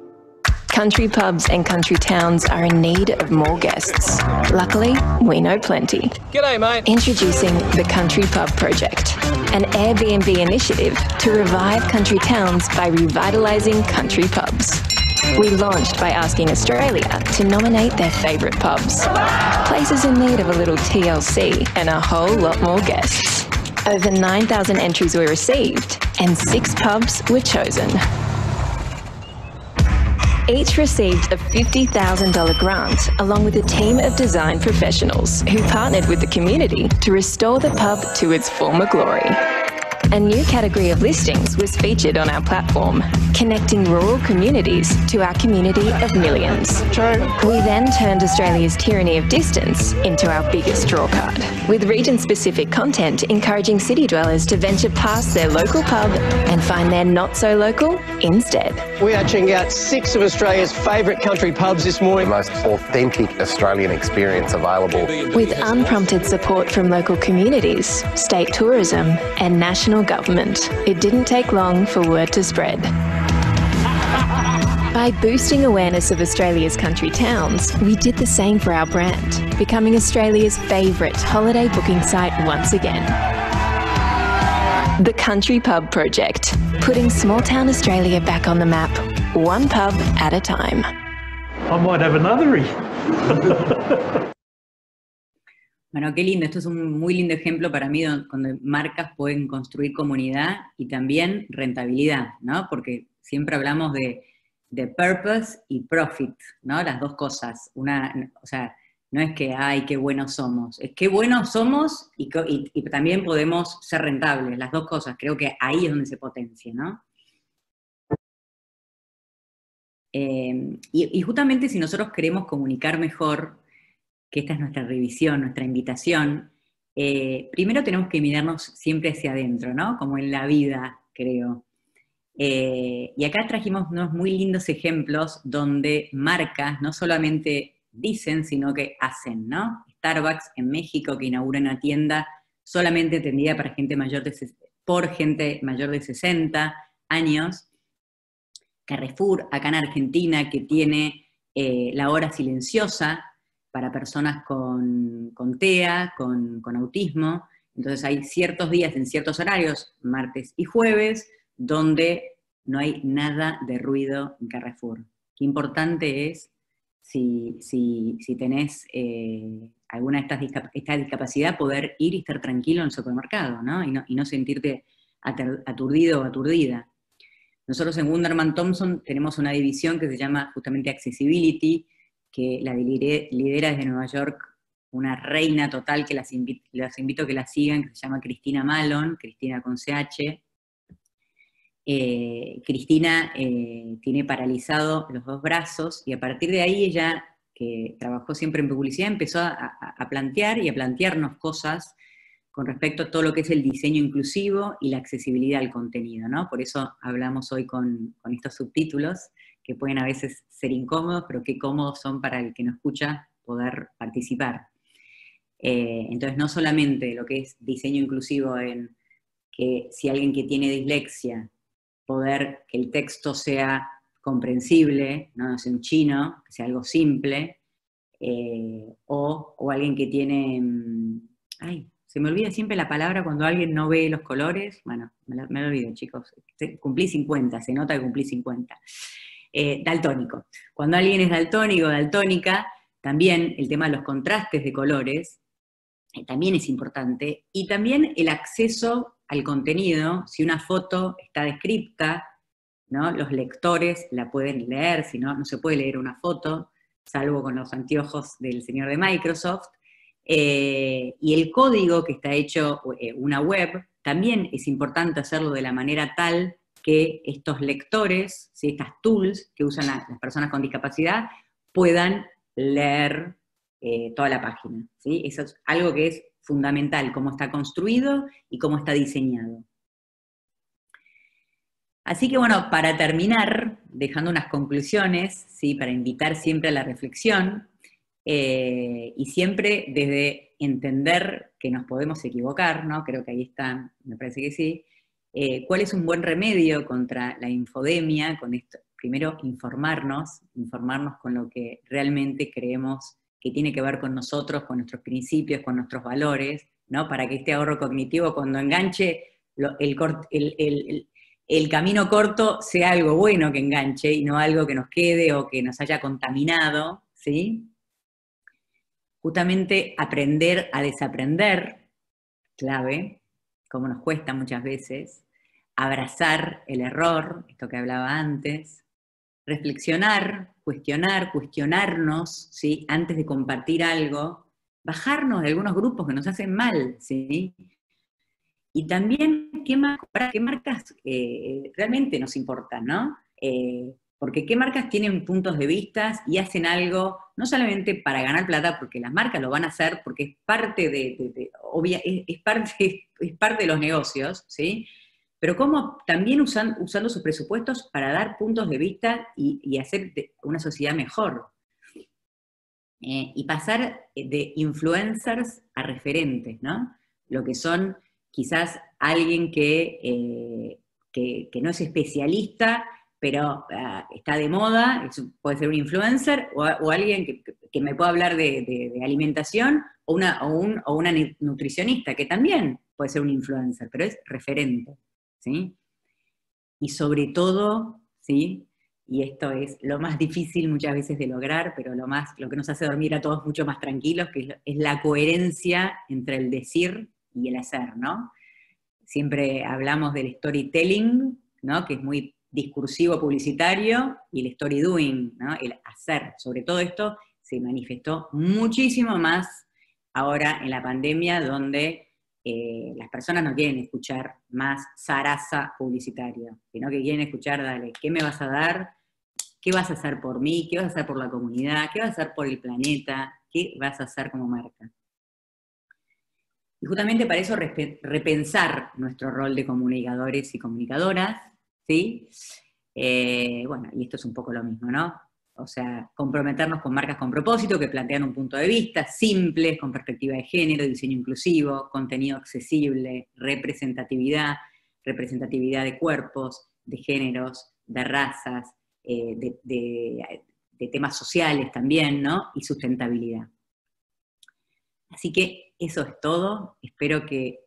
Country pubs and country towns are in need of more guests. Luckily, we know plenty. G'day, mate. Introducing the Country Pub Project, an Airbnb initiative to revive country towns by revitalising country pubs. We launched by asking Australia to nominate their favourite pubs. Places in need of a little TLC and a whole lot more guests. Over 9,000 entries were received and six pubs were chosen. Each received a $50,000 grant along with a team of design professionals who partnered with the community to restore the pub to its former glory. A new category of listings was featured on our platform, connecting rural communities to our community of millions. We then turned Australia's tyranny of distance into our biggest drawcard, with region-specific content encouraging city dwellers to venture past their local pub and find their not-so-local instead. We are checking out six of Australia's favourite country pubs this morning. The most authentic Australian experience available. With unprompted support from local communities, state tourism, and national government, it didn't take long for word to spread. By boosting awareness of Australia's country towns, we did the same for our brand, becoming Australia's favourite holiday booking site once again. The Country Pub Project, putting small town Australia back on the map, one pub at a time. I might have another. Bueno, qué lindo, esto es un muy lindo ejemplo para mí donde marcas pueden construir comunidad y también rentabilidad, ¿no? Porque siempre hablamos de, de purpose y profit, ¿no? Las dos cosas. Una, o sea, No es que, ay, qué buenos somos. Es qué buenos somos y, también podemos ser rentables, las dos cosas. Creo que ahí es donde se potencia, ¿no? Eh, y, justamente si nosotros queremos comunicar mejor, que esta es nuestra revisión, nuestra invitación, eh, primero tenemos que mirarnos siempre hacia adentro, ¿no? Como en la vida, creo. Eh, y acá trajimos unos muy lindos ejemplos donde marcas no solamente dicen, sino que hacen, ¿no? Starbucks en México que inaugura una tienda solamente atendida para gente mayor de, por gente mayor de 60 años. Carrefour, acá en Argentina, que tiene eh, la hora silenciosa para personas con, TEA, con, autismo. Entonces hay ciertos días en ciertos horarios, martes y jueves, donde no hay nada de ruido en Carrefour. Qué importante es si, si, tenés eh, alguna de estas esta discapacidad, poder ir y estar tranquilo en el supermercado, ¿no? Y no, y no sentirte aturdido o aturdida. Nosotros en Wunderman Thompson tenemos una división que se llama justamente Accessibility, que la lidera desde Nueva York una reina total que las invito, a que la sigan, que se llama Cristina Malon, Cristina con CH. Eh, Cristina eh, tiene paralizado los dos brazos y a partir de ahí ella, que trabajó siempre en publicidad, empezó a, plantear y a plantearnos cosas con respecto a todo lo que es el diseño inclusivo y la accesibilidad al contenido, ¿no? Por eso hablamos hoy con, estos subtítulos, que pueden a veces ser incómodos, pero qué cómodos son para el que nos escucha poder participar. Eh, entonces, no solamente lo que es diseño inclusivo en que si alguien que tiene dislexia poder que el texto sea comprensible, no sea un chino, que sea algo simple, eh, o, alguien que tiene, mm, ay, se me olvida siempre la palabra cuando alguien no ve los colores, bueno, me lo, olvido chicos, cumplí 50, se nota que cumplí 50. Eh, daltónico. Cuando alguien es daltónico, daltónica, también el tema de los contrastes de colores eh, también es importante, y también el acceso al contenido, si una foto está descripta, los lectores la pueden leer, si no, no se puede leer una foto, salvo con los anteojos del señor de Microsoft. Eh, y el código que está hecho eh, una web, también es importante hacerlo de la manera tal que estos lectores, estas tools que usan las personas con discapacidad, puedan leer eh, toda la página. ¿sí? Eso es algo que es fundamental, cómo está construido y cómo está diseñado. Así que bueno, para terminar, dejando unas conclusiones, ¿sí? para invitar siempre a la reflexión, eh, y siempre desde entender que nos podemos equivocar, ¿no? Creo que ahí está, me parece que sí. Eh, ¿Cuál es un buen remedio contra la infodemia? Con esto, primero, informarnos, informarnos con lo que realmente creemos que tiene que ver con nosotros, con nuestros principios, con nuestros valores, ¿no? Para que este ahorro cognitivo, cuando enganche el, el, camino corto, sea algo bueno que enganche y no algo que nos quede o que nos haya contaminado, ¿sí? Justamente aprender a desaprender, clave, como nos cuesta muchas veces, abrazar el error, esto que hablaba antes, reflexionar, cuestionar, cuestionarnos, ¿sí? Antes de compartir algo, bajarnos de algunos grupos que nos hacen mal, ¿sí? Y también qué, qué marcas eh, realmente nos importan, ¿no? Eh, porque qué marcas tienen puntos de vista y hacen algo, no solamente para ganar plata, porque las marcas lo van a hacer, porque es parte de, obvia, es, parte, es parte de los negocios, ¿sí? pero cómo también usan, usando sus presupuestos para dar puntos de vista y, hacer una sociedad mejor. Eh, y pasar de influencers a referentes, ¿no? Lo que son quizás alguien que, eh, que, no es especialista, pero ah, está de moda, puede ser un influencer, o, alguien que, me pueda hablar de, alimentación, o una, o una nutricionista, que también puede ser un influencer, pero es referente. ¿sí? Y sobre todo, ¿sí? Y esto es lo más difícil muchas veces de lograr, pero lo, más, lo que nos hace dormir a todos mucho más tranquilos, que es la coherencia entre el decir y el hacer, ¿no? Siempre hablamos del storytelling, ¿no? Que es muy discursivo publicitario, y el story doing. El hacer. Sobre todo esto, se manifestó muchísimo más ahora en la pandemia, donde eh, las personas no quieren escuchar más zaraza publicitario, sino que quieren escuchar, dale, ¿qué me vas a dar? ¿Qué vas a hacer por mí? ¿Qué vas a hacer por la comunidad? ¿Qué vas a hacer por el planeta? ¿Qué vas a hacer como marca? Y justamente para eso repensar nuestro rol de comunicadores y comunicadoras, ¿sí? Eh, bueno, y esto es un poco lo mismo, ¿no? O sea, comprometernos con marcas con propósito que plantean un punto de vista simple, con perspectiva de género, diseño inclusivo, contenido accesible, representatividad, representatividad de cuerpos, de géneros, de razas, eh, de, de temas sociales también, ¿no? Y sustentabilidad. Así que eso es todo. Espero que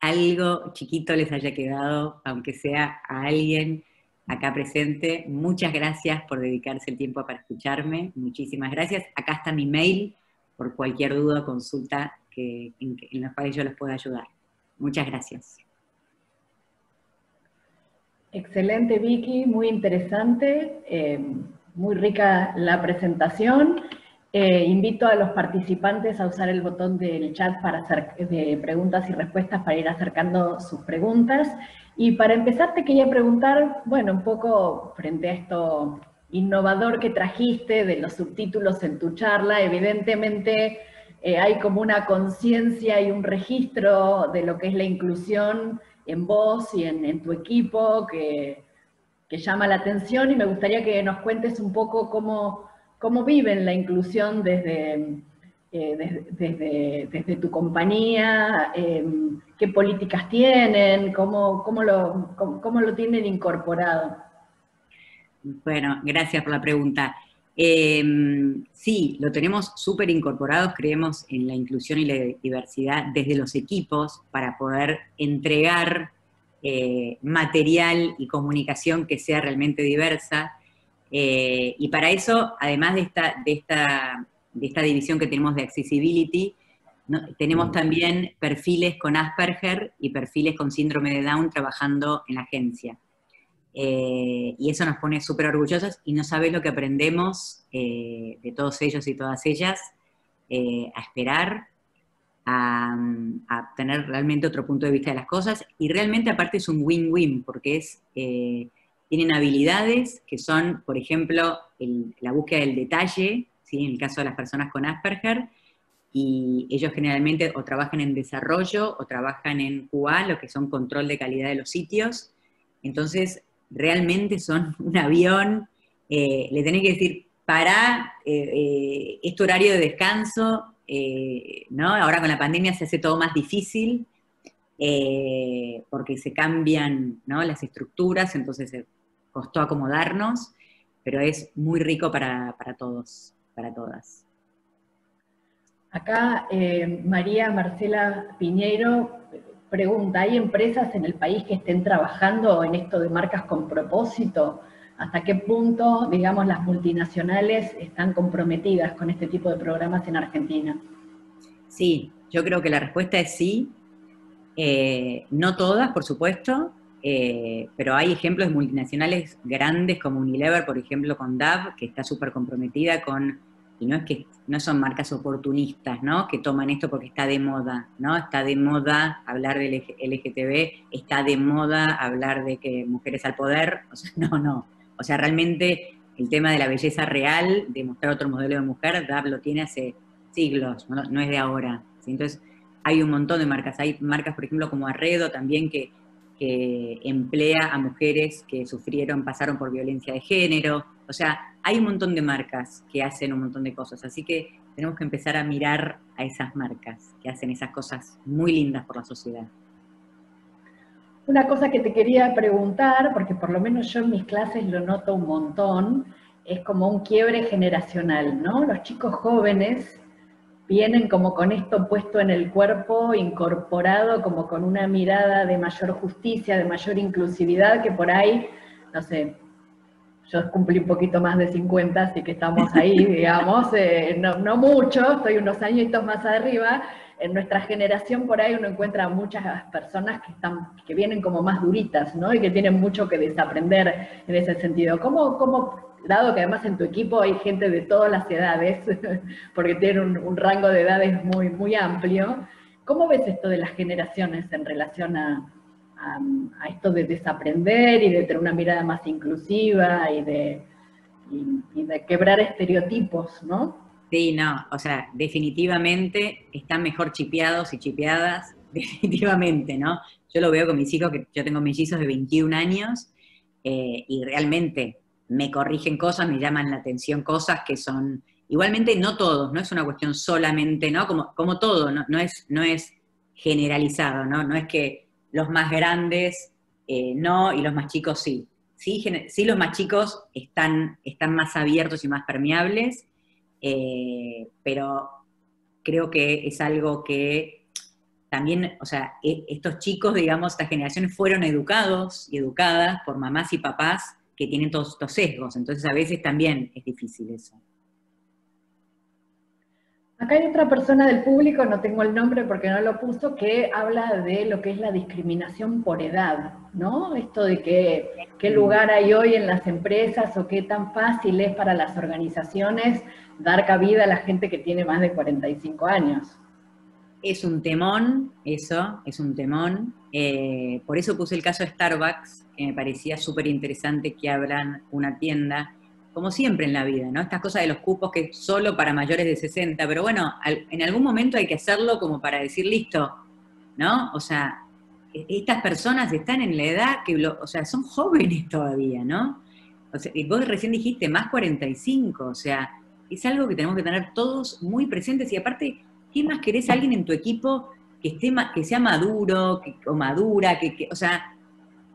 algo chiquito les haya quedado, aunque sea a alguien acá presente. Muchas gracias por dedicarse el tiempo para escucharme. Muchísimas gracias. Acá está mi mail por cualquier duda o consulta que, en, la cual yo les pueda ayudar. Muchas gracias. Excelente, Vicky, muy interesante, eh, muy rica la presentación. Eh, invito a los participantes a usar el botón del chat para hacer de preguntas y respuestas para ir acercando sus preguntas. Y para empezar te quería preguntar, bueno, un poco frente a esto innovador que trajiste de los subtítulos en tu charla, evidentemente eh, hay como una conciencia y un registro de lo que es la inclusión en vos y en, tu equipo que, que, llama la atención y me gustaría que nos cuentes un poco cómo, cómo viven la inclusión desde, eh, desde, desde, tu compañía, em, qué políticas tienen, cómo, cómo, lo, cómo, lo tienen incorporado. Bueno, gracias por la pregunta. Em, sí, lo tenemos súper incorporados, creemos en la inclusión y la diversidad desde los equipos para poder entregar eh, material y comunicación que sea realmente diversa. Eh, y para eso, además de esta, de esta de esta división que tenemos de accessibility, tenemos mm. también perfiles con Asperger y perfiles con síndrome de Down trabajando en la agencia. Eh, y eso nos pone súper orgullosos y no sabes lo que aprendemos eh, de todos ellos y todas ellas eh, a esperar, a, a, tener realmente otro punto de vista de las cosas y realmente aparte es un win-win porque es, tienen habilidades que son, por ejemplo, la búsqueda del detalle, en el caso de las personas con Asperger, y ellos generalmente o trabajan en desarrollo o trabajan en QA, lo que son control de calidad de los sitios. Entonces, realmente son un avión, eh, le tenés que decir, para eh, eh, este horario de descanso, ¿no? Ahora con la pandemia se hace todo más difícil, porque se cambian las estructuras, entonces costó acomodarnos, pero es muy rico para todos para todas. Acá eh, María Marcela Piñero pregunta, ¿hay empresas en el país que estén trabajando en esto de marcas con propósito? ¿Hasta qué punto, digamos, las multinacionales están comprometidas con este tipo de programas en Argentina? Sí, yo creo que la respuesta es sí. Eh, no todas, por supuesto, eh, pero hay ejemplos de multinacionales grandes como Unilever, por ejemplo, con DAV, que está súper comprometida con, y no es que no son marcas oportunistas, ¿no? Que toman esto porque está de moda, ¿no? Está de moda hablar del LGTB, está de moda hablar de que mujeres al poder, no, no. O sea, realmente el tema de la belleza real, de mostrar otro modelo de mujer, DAV lo tiene hace siglos, no, es de ahora. Entonces, hay un montón de marcas. Hay marcas, por ejemplo, como Arredo también, que emplea a mujeres que sufrieron, pasaron por violencia de género. O sea, hay un montón de marcas que hacen un montón de cosas, así que tenemos que empezar a mirar a esas marcas que hacen esas cosas muy lindas por la sociedad. Una cosa que te quería preguntar, porque por lo menos yo en mis clases lo noto un montón, es como un quiebre generacional, ¿no? Los chicos jóvenes vienen como con esto puesto en el cuerpo, incorporado como con una mirada de mayor justicia, de mayor inclusividad, que por ahí, no sé, yo cumplí un poquito más de 50, así que estamos ahí, digamos, eh, no, mucho, estoy unos añitos más arriba, en nuestra generación por ahí uno encuentra muchas personas que, están, que vienen como más duritas, ¿no? Y que tienen mucho que desaprender en ese sentido. ¿Cómo, cómo dado que además en tu equipo hay gente de todas las edades, porque tiene un, rango de edades muy, muy amplio, ¿cómo ves esto de las generaciones en relación a, esto de desaprender y de tener una mirada más inclusiva y de, y de quebrar estereotipos, ¿no? Sí, no, o sea, definitivamente están mejor chipeados y chipeadas, definitivamente, ¿no? Yo lo veo con mis hijos, que yo tengo mellizos de 21 años, eh, y realmente me corrigen cosas, me llaman la atención cosas que son, igualmente no todos, no es una cuestión solamente, ¿no? Como, como todo, no, es, no es generalizado, ¿no? No es que los más grandes eh, no y los más chicos sí. Sí, sí los más chicos están, están más abiertos y más permeables, eh, pero creo que es algo que también, o sea, e, estos chicos, digamos, estas generaciones fueron educados y educadas por mamás y papás que tienen todos estos sesgos, entonces a veces también es difícil eso. Acá hay otra persona del público, no tengo el nombre porque no lo puso, que habla de lo que es la discriminación por edad, ¿no? Esto de que, qué lugar hay hoy en las empresas o qué tan fácil es para las organizaciones dar cabida a la gente que tiene más de 45 años. Es un temón, eso, es un temón. Eh, por eso puse el caso de Starbucks, que me parecía súper interesante que abran una tienda, como siempre en la vida, ¿no? Estas cosas de los cupos que es solo para mayores de 60, pero bueno, en algún momento hay que hacerlo como para decir, listo, ¿no? O sea, e, estas personas están en la edad que, o sea, son jóvenes todavía, ¿no? O sea, vos recién dijiste, más 45, o sea, es algo que tenemos que tener todos muy presentes y aparte ¿qué más querés alguien en tu equipo que, esté, que sea maduro o madura? Que, o sea,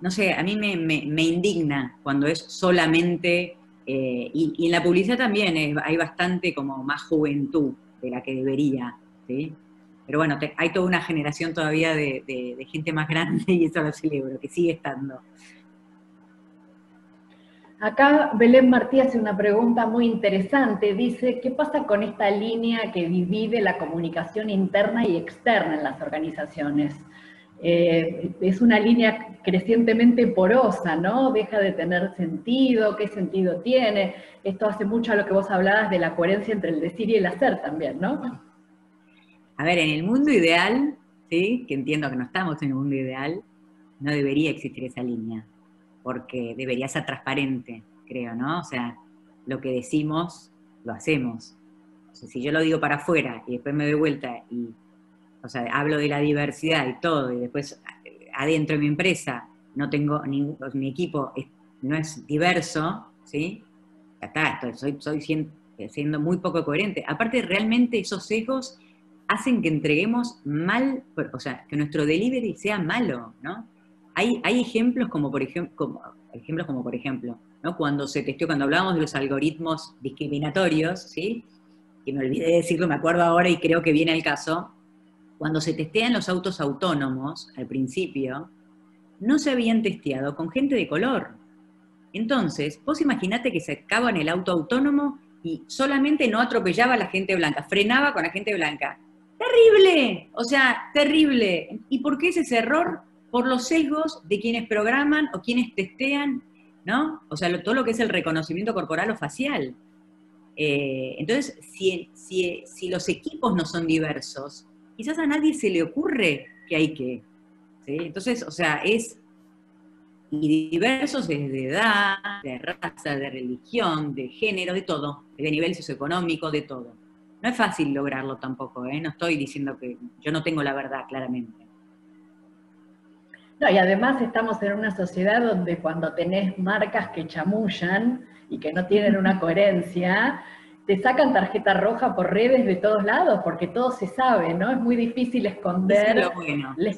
no sé, a mí me, indigna cuando es solamente, eh, y, en la publicidad también hay bastante como más juventud de la que debería, ¿sí? Pero bueno, hay toda una generación todavía de gente más grande y eso lo celebro, que sigue estando. Acá Belén Martí hace una pregunta muy interesante. Dice, ¿qué pasa con esta línea que divide la comunicación interna y externa en las organizaciones? Eh, es una línea crecientemente porosa, ¿no? Deja de tener sentido, ¿qué sentido tiene? Esto hace mucho a lo que vos hablabas de la coherencia entre el decir y el hacer también, ¿no? A ver, en el mundo ideal, ¿sí? Que entiendo que no estamos en el mundo ideal, no debería existir esa línea porque debería ser transparente, creo, ¿no? O sea, lo que decimos, lo hacemos. O sea, si yo lo digo para afuera y después me doy vuelta y, o sea, hablo de la diversidad y todo, y después adentro de mi empresa no tengo ningún, mi equipo no es diverso, ¿sí? Acá estoy, soy, siendo, muy poco coherente. Aparte, realmente esos sesgos hacen que entreguemos mal, o sea, que nuestro delivery sea malo, ¿no? Hay, ejemplos como por ejemplo, ejemplos como por ejemplo, ¿no? cuando se testeó, cuando hablábamos de los algoritmos discriminatorios, ¿sí? que me olvidé de decirlo, me acuerdo ahora y creo que viene el caso, cuando se testean los autos autónomos al principio, no se habían testeado con gente de color. Entonces, vos imaginate que se acaba en el auto autónomo y solamente no atropellaba a la gente blanca, frenaba con la gente blanca. Terrible, o sea, terrible. ¿Y por qué es ese error? por los sesgos de quienes programan o quienes testean, ¿no? O sea, todo lo que es el reconocimiento corporal o facial. Eh, entonces, si, los equipos no son diversos, quizás a nadie se le ocurre que hay que. Entonces, o sea, es y diversos desde edad, de raza, de religión, de género, de todo, de nivel socioeconómico, de todo. No es fácil lograrlo tampoco, ¿eh? no estoy diciendo que yo no tengo la verdad, claramente. No, y además estamos en una sociedad donde cuando tenés marcas que chamullan y que no tienen una coherencia, te sacan tarjeta roja por redes de todos lados, porque todo se sabe, ¿no? Es muy difícil esconder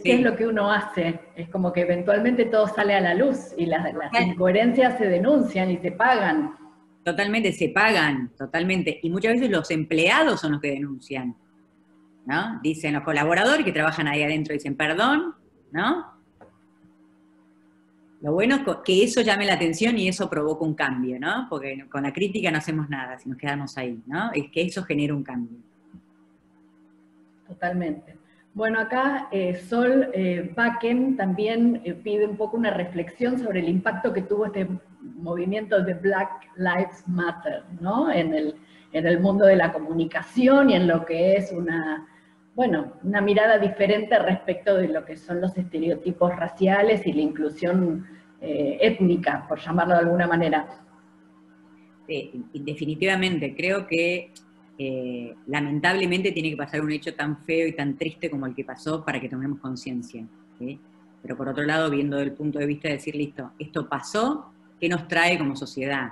qué es lo que uno hace. Es como que eventualmente todo sale a la luz y las, las incoherencias se denuncian y se pagan. Totalmente, se pagan, totalmente. Y muchas veces los empleados son los que denuncian, ¿no? Dicen los colaboradores que trabajan ahí adentro, dicen, perdón, ¿no? Lo bueno es que eso llame la atención y eso provoca un cambio, ¿no? Porque con la crítica no hacemos nada si nos quedamos ahí, ¿no? Es que eso genera un cambio. Totalmente. Bueno, acá eh, Sol eh, Bakken también eh, pide un poco una reflexión sobre el impacto que tuvo este movimiento de Black Lives Matter, ¿no? En el, en el mundo de la comunicación y en lo que es una, bueno, una mirada diferente respecto de lo que son los estereotipos raciales y la inclusión étnica, por llamarlo de alguna manera. Definitivamente, creo que eh, lamentablemente tiene que pasar un hecho tan feo y tan triste como el que pasó para que tomemos conciencia. Pero por otro lado, viendo el punto de vista de decir, listo, esto pasó, ¿qué nos trae como sociedad?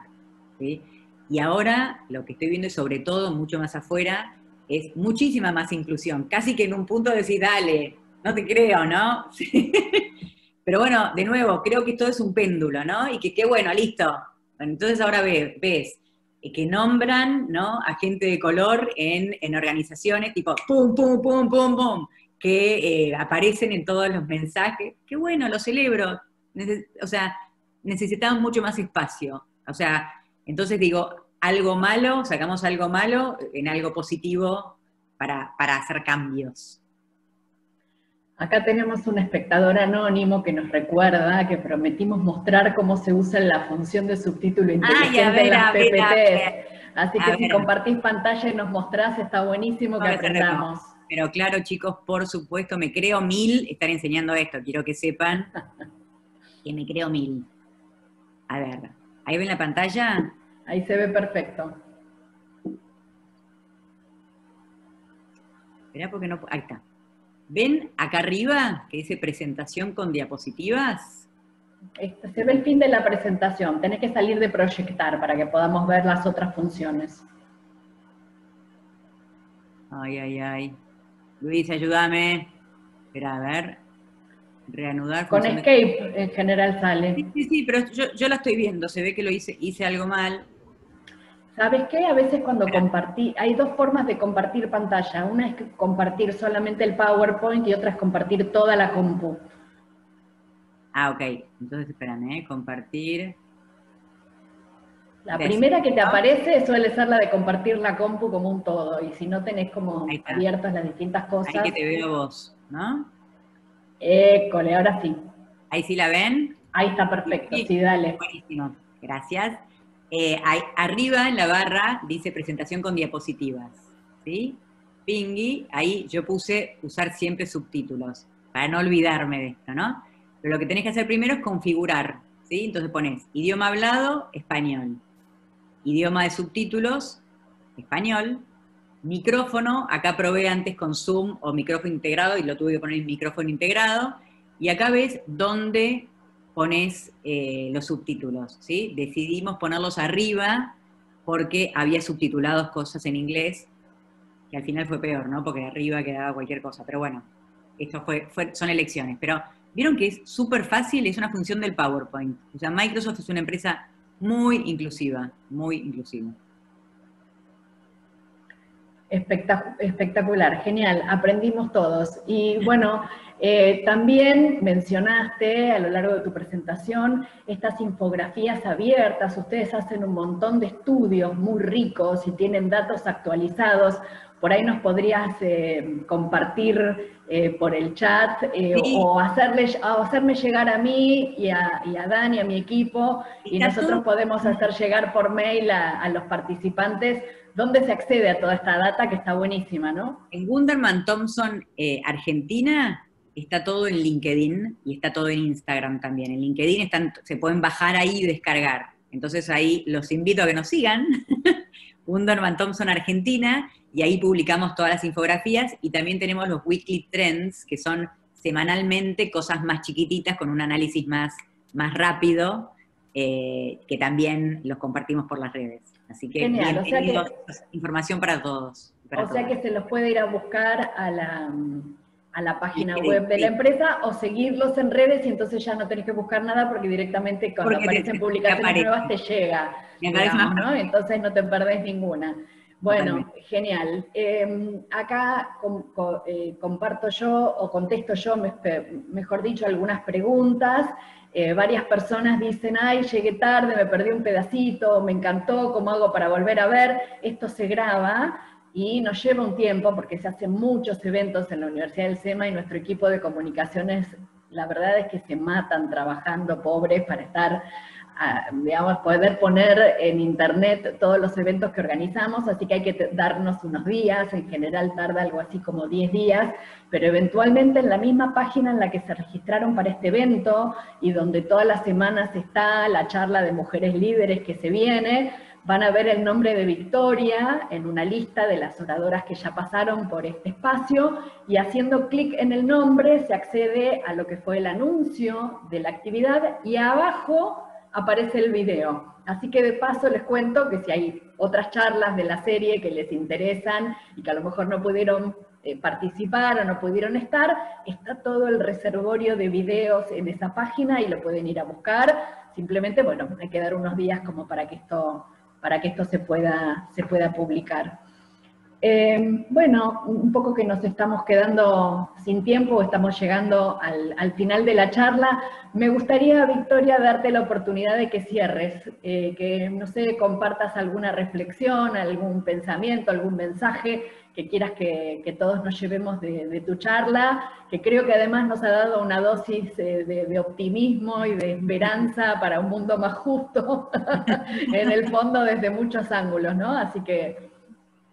Y ahora lo que estoy viendo, y sobre todo mucho más afuera, es muchísima más inclusión. Casi que en un punto de decir, dale, no te creo, ¿no? Pero bueno, de nuevo, creo que todo es un péndulo, ¿no? Y que qué bueno, listo. entonces ahora ves, ves eh, que nombran ¿no? a gente de color en, organizaciones tipo pum, pum, pum, pum, pum, que eh, aparecen en todos los mensajes. Qué bueno, lo celebro. o sea, necesitamos mucho más espacio. O sea, entonces digo, algo malo, sacamos algo malo en algo positivo para, para hacer cambios. Acá tenemos un espectador anónimo que nos recuerda que prometimos mostrar cómo se usa la función de subtítulo inteligente en las PPTs. Así que si compartís pantalla y nos mostrás, está buenísimo que aprendamos. Pero claro, chicos, por supuesto, me creo mil estar enseñando esto. Quiero que sepan que me creo mil. A ver, ¿ahí ven la pantalla? Ahí se ve perfecto. Espera porque no... Ahí está. ¿Ven acá arriba que dice presentación con diapositivas? Este, se ve el fin de la presentación. Tenés que salir de proyectar para que podamos ver las otras funciones. Ay, ay, ay. Luis, ayúdame. Espera, a ver. Reanudar. Con Escape en general sale. Sí, sí, sí pero yo, yo, la estoy viendo. Se ve que lo hice, hice algo mal. ¿Sabes qué? A veces cuando compartí, hay dos formas de compartir pantalla. Una es compartir solamente el PowerPoint y otra es compartir toda la compu. Ah, ok. Entonces, espérame, ¿eh? compartir. La primera que te aparece suele ser la de compartir la compu como un todo. Y si no tenés como abiertas las distintas cosas. Ahí que te veo vos, ¿no? École, ahora sí. ¿Ahí sí la ven? Ahí está perfecto, sí dale. Buenísimo, gracias. Eh, arriba en la barra dice presentación con diapositivas, ¿sí? Pingy, ahí yo puse usar siempre subtítulos, para no olvidarme de esto, ¿no? Pero lo que tenés que hacer primero es configurar, ¿sí? Entonces pones idioma hablado, español. Idioma de subtítulos, español. Micrófono, acá probé antes con Zoom o micrófono integrado y lo tuve que poner en micrófono integrado. Y acá ves dónde pones eh, los subtítulos, ¿sí? Decidimos ponerlos arriba porque había subtitulados cosas en inglés, que al final fue peor, ¿no? Porque arriba quedaba cualquier cosa, pero bueno, esto fue, son elecciones. Pero vieron que es súper fácil, es una función del PowerPoint. O sea, Microsoft es una empresa muy inclusiva, muy inclusiva. Espectacular, genial, aprendimos todos. Y bueno, eh, también mencionaste a lo largo de tu presentación estas infografías abiertas, ustedes hacen un montón de estudios muy ricos y tienen datos actualizados. Por ahí nos podrías eh, compartir eh, por el chat o hacerle, hacerme llegar a mí y a, y a Dan y a mi equipo y nosotros podemos hacer llegar por mail a los participantes ¿Dónde se accede a toda esta data que está buenísima, no? En Gunderman Thompson, eh, Argentina, está todo en LinkedIn y está todo en Instagram también. En LinkedIn están, se pueden bajar ahí y descargar. Entonces ahí los invito a que nos sigan, Gunderman Thompson Argentina, y ahí publicamos todas las infografías y también tenemos los weekly trends, que son semanalmente cosas más chiquititas con un análisis más, más rápido, eh, que también los compartimos por las redes. Así que, Genial, información para todos. o sea que se los puede ir a buscar a la, a la página web de la empresa o seguirlos en redes y entonces ya no tenés que buscar nada porque directamente cuando aparecen publicaciones nuevas te llega. ¿no? Entonces no te perdés ninguna. Bueno, genial. Em, acá eh, comparto yo o contesto yo, mejor dicho, algunas preguntas. Eh, varias personas dicen, ay, llegué tarde, me perdí un pedacito, me encantó, ¿cómo hago para volver a ver? Esto se graba y nos lleva un tiempo porque se hacen muchos eventos en la Universidad del SEMA y nuestro equipo de comunicaciones, la verdad es que se matan trabajando pobres para estar digamos, poder poner en internet todos los eventos que organizamos, así que hay que darnos unos días, en general tarda algo así como 10 días, pero eventualmente en la misma página en la que se registraron para este evento y donde todas las semanas está la charla de mujeres líderes que se viene, van a ver el nombre de Victoria en una lista de las oradoras que ya pasaron por este espacio y haciendo clic en el nombre se accede a lo que fue el anuncio de la actividad y abajo aparece el video. Así que de paso les cuento que si hay otras charlas de la serie que les interesan y que a lo mejor no pudieron eh, participar o no pudieron estar, está todo el reservorio de videos en esa página y lo pueden ir a buscar. Simplemente, bueno, hay que dar unos días como para que esto, para que esto se, pueda, se pueda publicar. Eh, bueno, un poco que nos estamos quedando sin tiempo, estamos llegando al, final de la charla. Me gustaría, Victoria, darte la oportunidad de que cierres, eh, que, no sé, compartas alguna reflexión, algún pensamiento, algún mensaje que quieras que, todos nos llevemos de, tu charla, que creo que además nos ha dado una dosis eh, de, de optimismo y de esperanza para un mundo más justo, en el fondo desde muchos ángulos, ¿no? Así que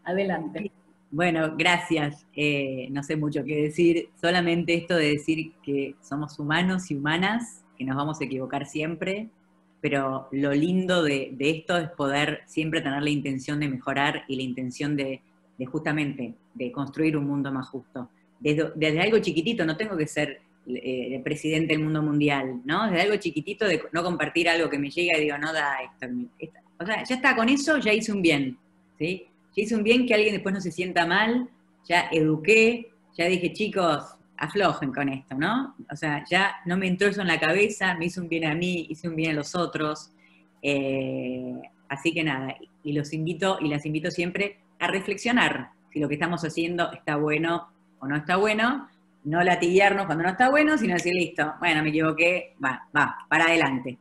Adelante. Bueno, gracias. Eh, no sé mucho qué decir, solamente esto de decir que somos humanos y humanas, que nos vamos a equivocar siempre, pero lo lindo de, esto es poder siempre tener la intención de mejorar y la intención de, justamente de construir un mundo más justo. Desde, algo chiquitito, no tengo que ser eh, presidente del mundo mundial, ¿no? Desde algo chiquitito de no compartir algo que me llega y digo, no da esto. o sea, ya está, con eso ya hice un bien, ¿sí? Ya hice un bien que alguien después no se sienta mal, ya eduqué, ya dije, chicos, aflojen con esto, ¿no? O sea, ya no me entró eso en la cabeza, me hizo un bien a mí, hice un bien a los otros. Eh, así que nada, y los invito y las invito siempre a reflexionar si lo que estamos haciendo está bueno o no está bueno, no latiguearnos cuando no está bueno, sino decir, listo, bueno, me equivoqué, va, va, para adelante.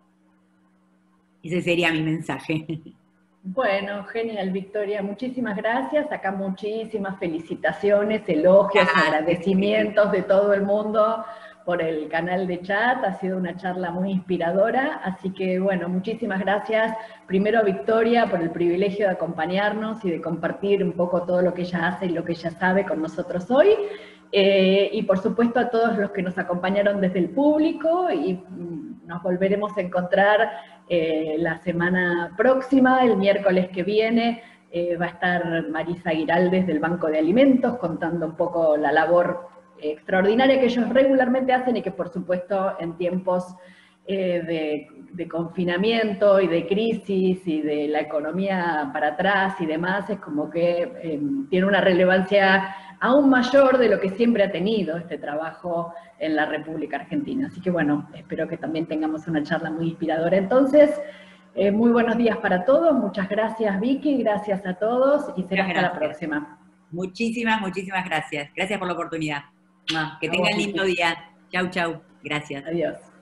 Ese sería mi mensaje. Bueno, genial, Victoria. Muchísimas gracias. Acá muchísimas felicitaciones, elogios, agradecimientos de todo el mundo por el canal de chat. Ha sido una charla muy inspiradora. Así que, bueno, muchísimas gracias primero a Victoria por el privilegio de acompañarnos y de compartir un poco todo lo que ella hace y lo que ella sabe con nosotros hoy. Eh, y por supuesto a todos los que nos acompañaron desde el público y mm, nos volveremos a encontrar eh, la semana próxima, el miércoles que viene, eh, va a estar Marisa Giraldes del Banco de Alimentos contando un poco la labor extraordinaria que ellos regularmente hacen y que por supuesto en tiempos de, de, confinamiento y de crisis y de la economía para atrás y demás, es como que tiene una relevancia aún mayor de lo que siempre ha tenido este trabajo en la República Argentina. Así que bueno, espero que también tengamos una charla muy inspiradora. Entonces, eh, muy buenos días para todos, muchas gracias Vicky, gracias a todos y será hasta la próxima. Muchísimas, muchísimas gracias. Gracias por la oportunidad. Que tengan lindo día. Chau, chau. Gracias. Adiós.